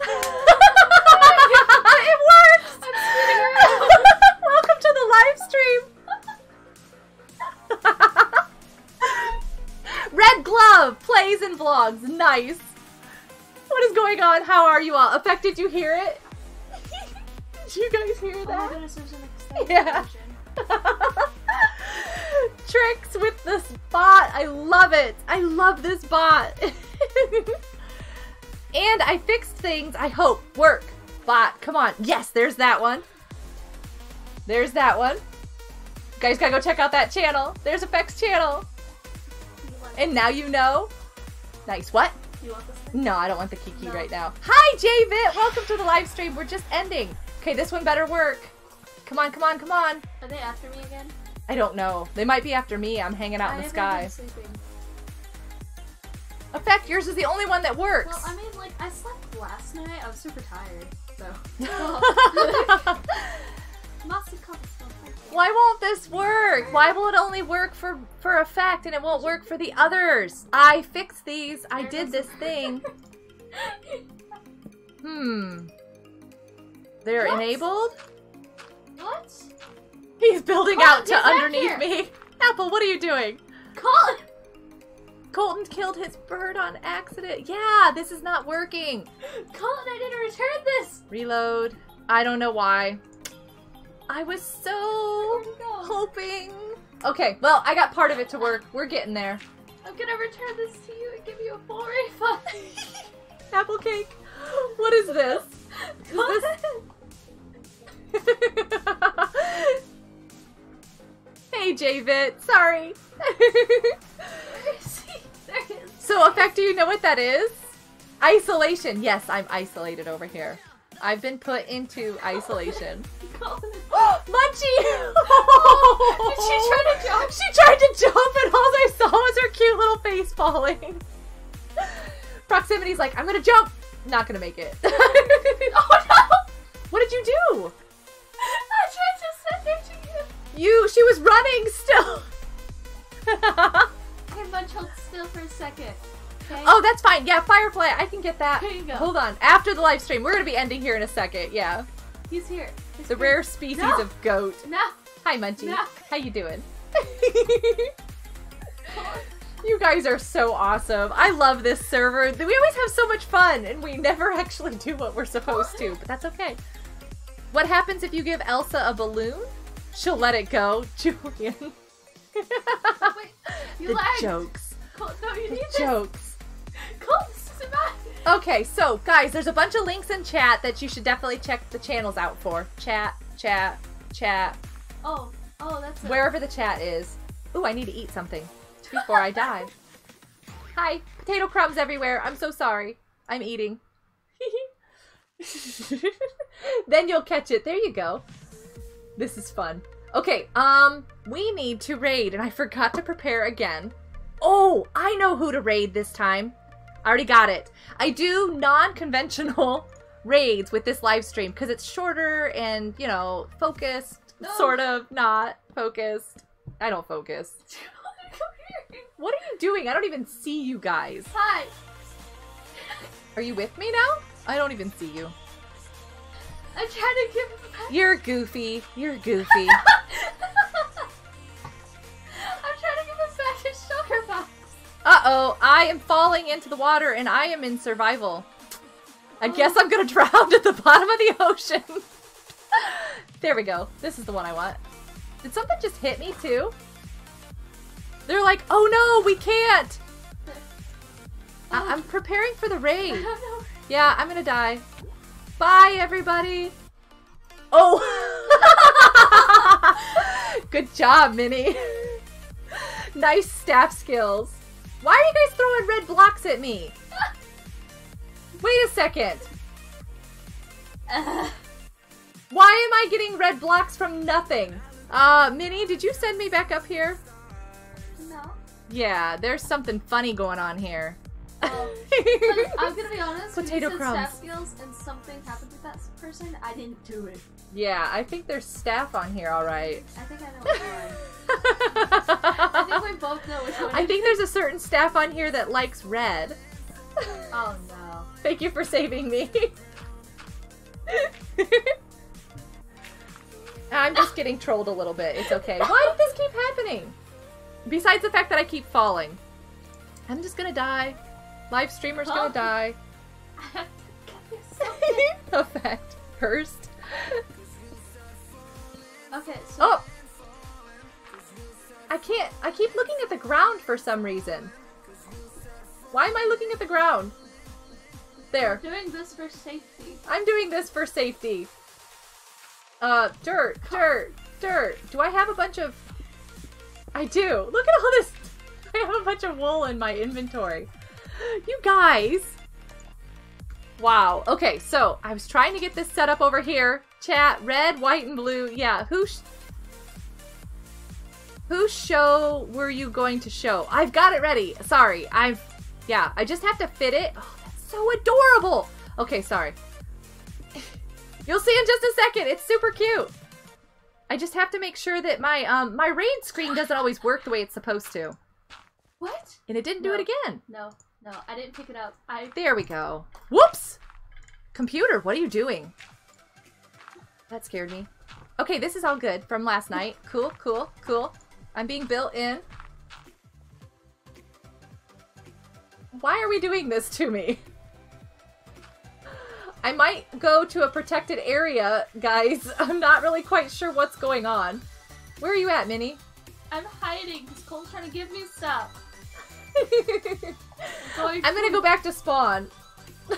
it works! I'm spinning around. Welcome to the live stream. Red Glove plays and vlogs. Nice. What is going on? How are you all? Effect, did you hear it? did you guys hear Oh my that? goodness, there's an Yeah. Tricks with this bot. I love it. I love this bot. and I fixed things, I hope. Work. Bot. Come on. Yes, there's that one. There's that one. You guys gotta go check out that channel. There's Effects channel. And now you know. Nice. What? you want this? No, I don't want the Kiki No. right now. Hi, JVit. Welcome to the live stream. We're just ending. Okay, this one better work. Come on, come on, come on. Are they after me again? I don't know. They might be after me. I'm hanging out I in the sky. Effect, yours is the only one that works. Well, I mean, like, I slept last night. I was super tired, so. Must have come still perfect. Why won't this work? Why will it only work for for effect and it won't work for the others? I fixed these. I did this thing. Hmm. They're What? enabled? What? He's building Colin, out to underneath me. Apple, what are you doing? Colin! Colton killed his bird on accident. Yeah, this is not working. Colton, I didn't return this! Reload. I don't know why. I was so Where'd it go? hoping. Okay, well, I got part of it to work. We're getting there. I'm gonna return this to you and give you a full refund. Apple cake. What is this? Is this... hey, Javit. Sorry. there it is. so, Effect, do you know what that is? Isolation. Yes, I'm isolated over here. I've been put into isolation. Munchie! Did oh! she try to jump? She tried to jump, and all I saw was her cute little face falling. Proximity's like, I'm gonna jump. Not gonna make it. Oh no! what did you do? I tried to send to you. You, she was running still. Okay, Munch, hold still for a second. Okay? oh, that's fine. Yeah, Firefly, I can get that. Here you go. Hold on. After the live stream, we're gonna be ending here in a second. Yeah, He's here. He's the here. rare species No. of goat. No! Hi, Munchie. No. How you doing? You guys are so awesome. I love this server. We always have so much fun, and we never actually do what we're supposed to, but that's okay. What happens if you give Elsa a balloon? She'll let it go. Julian. Wait, you the lagged. jokes. No, you The this. jokes. Colin, this isn't bad. Okay, so guys, there's a bunch of links in chat that you should definitely check the channels out for. Chat, chat, chat, Oh, oh, that's a- wherever the chat is. Ooh, I need to eat something before I die. Hi, potato crumbs everywhere. I'm so sorry. I'm eating. then you'll catch it. There you go. This is fun. Okay, um, we need to raid, and I forgot to prepare again. Oh, I know who to raid this time. I already got it. I do non-conventional raids with this live stream because it's shorter and, you know, focused, No. sort of, not focused. I don't focus. What are you doing? I don't even see you guys. Hi. Are you with me now? I don't even see you. I'm trying to give back. You're goofy. You're goofy. I'm trying to give him back his sugar box. Uh oh, I am falling into the water and I am in survival. I guess I'm gonna drown at the bottom of the ocean. there we go. This is the one I want. Did something just hit me too? They're like, oh no, we can't! I- I'm preparing for the I raid. Yeah, I'm gonna die. Bye, everybody. Oh! Good job, Minnie. nice staff skills. Why are you guys throwing red blocks at me? Wait a second. Ugh. Why am I getting red blocks from nothing? Uh, Minnie, did you send me back up here? no. Yeah, there's something funny going on here. Um, I'm gonna be honest. Potato crumbs. Staff skills and something happened with that person. I didn't do it. yeah, I think there's staff on here, alright. I think I know which one. I think we both know which one. I think there's a certain staff on here that likes red. Oh no. Thank you for saving me. I'm just getting trolled a little bit. It's okay. Why did this keep happening? Besides the fact that I keep falling. I'm just gonna die. Live streamer's gonna die. I have to get this something. Effect first. Okay, so Oh! I can't. I keep looking at the ground for some reason. Why am I looking at the ground? There. I'm doing this for safety. I'm doing this for safety. Uh, dirt, dirt, dirt. Do I have a bunch of... I do. Look at all this. I have a bunch of wool in my inventory. You guys. Wow. Okay, so I was trying to get this set up over here. Chat, red, white, and blue. Yeah, who... Sh- Whose show were you going to show? I've got it ready. Sorry. I've... Yeah, I just have to fit it. Oh, that's so adorable. Okay, sorry. You'll see in just a second. It's super cute. I just have to make sure that my um my rain screen doesn't always work the way it's supposed to. What? And it didn't do it again. No, no, I didn't pick it up. I There we go. Whoops! Computer, what are you doing? That scared me. Okay, this is all good from last night. Cool, cool, cool. I'm being built in. Why are we doing this to me? I might go to a protected area, guys. I'm not really quite sure what's going on. Where are you at, Minnie? I'm hiding because Cole's trying to give me stuff. I'm gonna hmm. go back to spawn.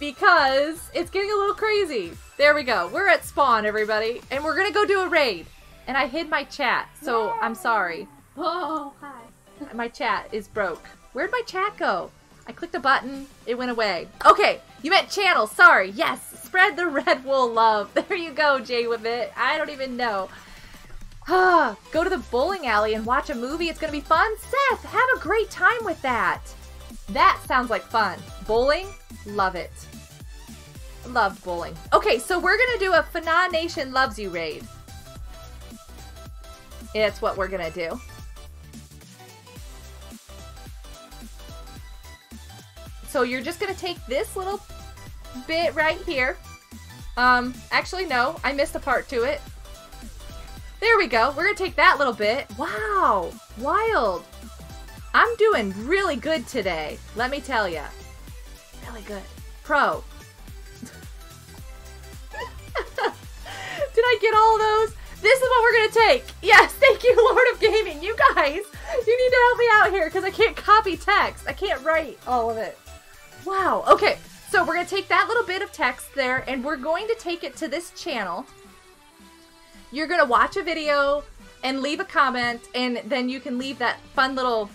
because it's getting a little crazy. There we go. We're at spawn, everybody. And we're gonna go do a raid. And I hid my chat, so I'm sorry. Oh, hi. My chat is broke. Where'd my chat go? I clicked a button, it went away. Okay, you meant channel, sorry. Yes, spread the red wool love. There you go, Jay with it. I don't even know. Go to the bowling alley and watch a movie. It's gonna be fun. Seth, have a great time with that. That sounds like fun. Bowling, love it. Loved bowling. Okay, so we're gonna do a FNA Nation Loves You raid. It's what we're gonna do. So you're just gonna take this little bit right here. Um, actually no, I missed a part to it. There we go. We're gonna take that little bit. Wow, wild. I'm doing really good today. Let me tell ya. Really good. Pro. Did I get all those? This is what we're gonna take. Yes, thank you, Lord of Gaming. You guys, you need to help me out here because I can't copy text. I can't write all of it. Wow. Okay, so we're gonna take that little bit of text there, and we're going to take it to this channel. You're gonna watch a video and leave a comment, and then you can leave that fun little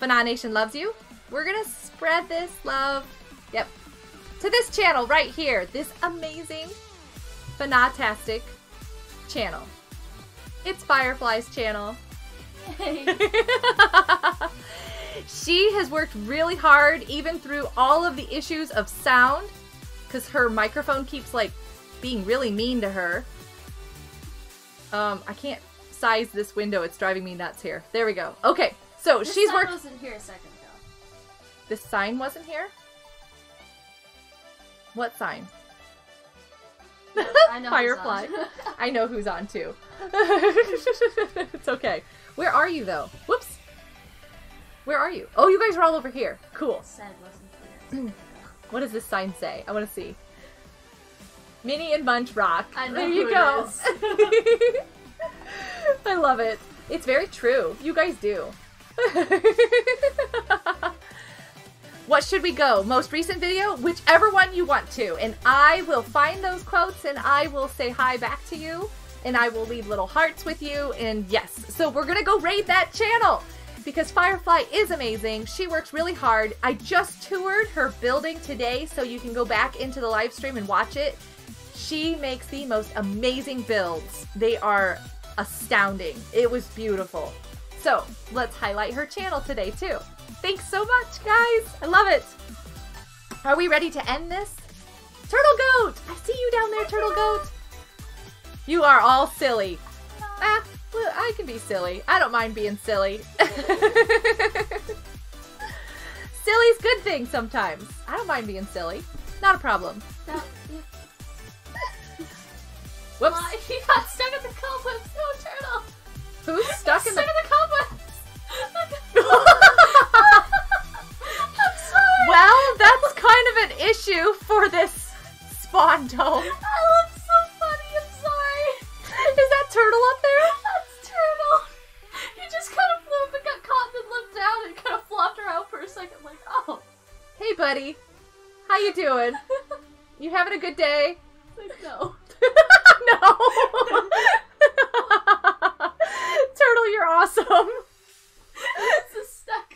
FNA Nation loves you. We're gonna spread this love. Yep. To this channel right here. This amazing, Fanatastic channel. It's Firefly's channel. She has worked really hard, even through all of the issues of sound, because her microphone keeps like being really mean to her. Um, I can't size this window. It's driving me nuts here. There we go. Okay, so This she's sign worked. wasn't here a second ago. This sign wasn't here. What sign? I know. Firefly. I know who's on too. it's okay. Where are you though? Whoops. Where are you? Oh, you guys are all over here. Cool. Said wasn't here. a second ago. What does this sign say? I want to see. Minnie and Munch rock. There you go. I love it. It's very true. You guys do. what should we go? Most recent video? Whichever one you want to. And I will find those quotes and I will say hi back to you. And I will leave little hearts with you. And yes, so we're going to go raid that channel because Firefly is amazing. She works really hard. I just toured her building today, so you can go back into the live stream and watch it. She makes the most amazing builds. They are astounding. It was beautiful. So let's highlight her channel today, too. Thanks so much, guys. I love it. Are we ready to end this? Turtle Goat! I see you down there, Turtle Goat. You are all silly. Ah, well, I can be silly. I don't mind being silly. Silly's good thing sometimes. I don't mind being silly. Not a problem. That, Whoops. He got stuck in the cobwebs. No turtle. Who's stuck in the... Stuck in the cobwebs. I'm sorry. well, that's kind of an issue for this spawn dome. That looks so funny. I'm sorry. Is that turtle up there? That's turtle. He just kind of flew up and got caught and then looked down and kind of flopped around for a second, like, oh. Hey, buddy. How you doing? You having a good day? Like, no. no. Turtle, you're awesome. It's a stuck.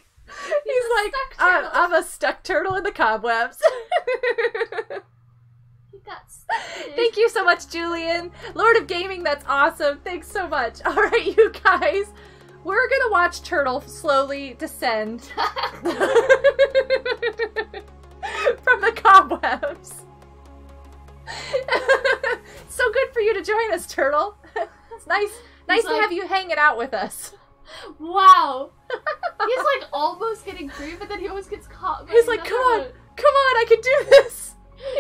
He's a like, stuck I'm. I'm a stuck turtle in the cobwebs. He got stuck. Thank you so much, Julian. Lord of Gaming, that's awesome. Thanks so much. All right, you guys. We're going to watch Turtle slowly descend from the cobwebs. So good for you to join us, Turtle. It's nice nice to have you hanging out with us. Wow. He's like almost getting free, but then he always gets caught. He's like, come on, come on, I can do this.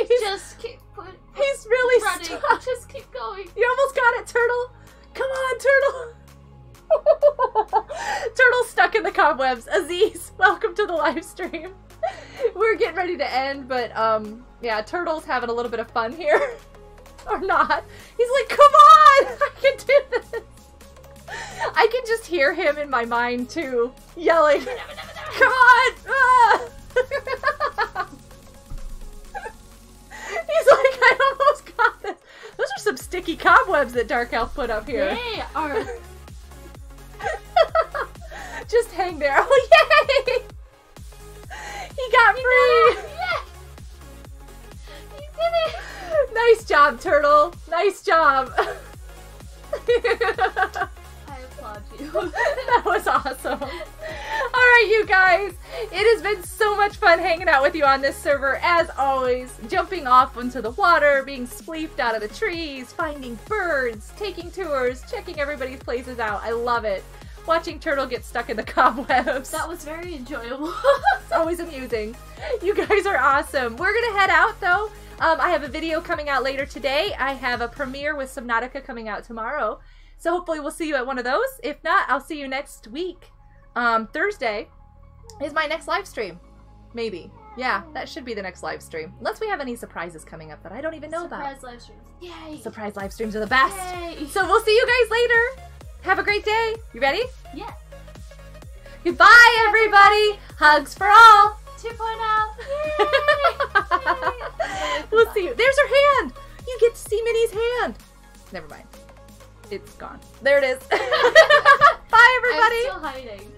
He's, Just keep put, he's really running. stuck. Just keep going. You almost got it, Turtle. Come on, Turtle. Turtle stuck in the cobwebs. Aziz, welcome to the live stream. We're getting ready to end, but um, yeah, Turtle's having a little bit of fun here, or not. He's like, "Come on, I can do this." I can just hear him in my mind too, yelling, "Come on!" Ah! He's like, "I almost got this." Those are some sticky cobwebs that Dark Elf put up here. They are. Just hang there. Oh, yay! He got free! Yeah. You did it. Nice job, Turtle. Nice job. I applaud you. that was awesome. All right, you guys. It has been so much fun hanging out with you on this server, as always. Jumping off into the water, being spleefed out of the trees, finding birds, taking tours, checking everybody's places out. I love it. Watching Turtle get stuck in the cobwebs. that was very enjoyable. It's always amusing. You guys are awesome. We're gonna head out though. Um, I have a video coming out later today. I have a premiere with Subnautica coming out tomorrow. So hopefully we'll see you at one of those. If not, I'll see you next week. Um, Thursday is my next live stream. Maybe. Yeah, that should be the next live stream. Unless we have any surprises coming up that I don't even know about. Surprise live streams. Yay. Surprise live streams are the best. Yay. So we'll see you guys later. Have a great day. You ready? Yeah. Goodbye, everybody. Hugs for all. 2.0. we'll see. There's her hand. You get to see Minnie's hand. Never mind. It's gone. There it is. Bye, everybody. I'm still hiding.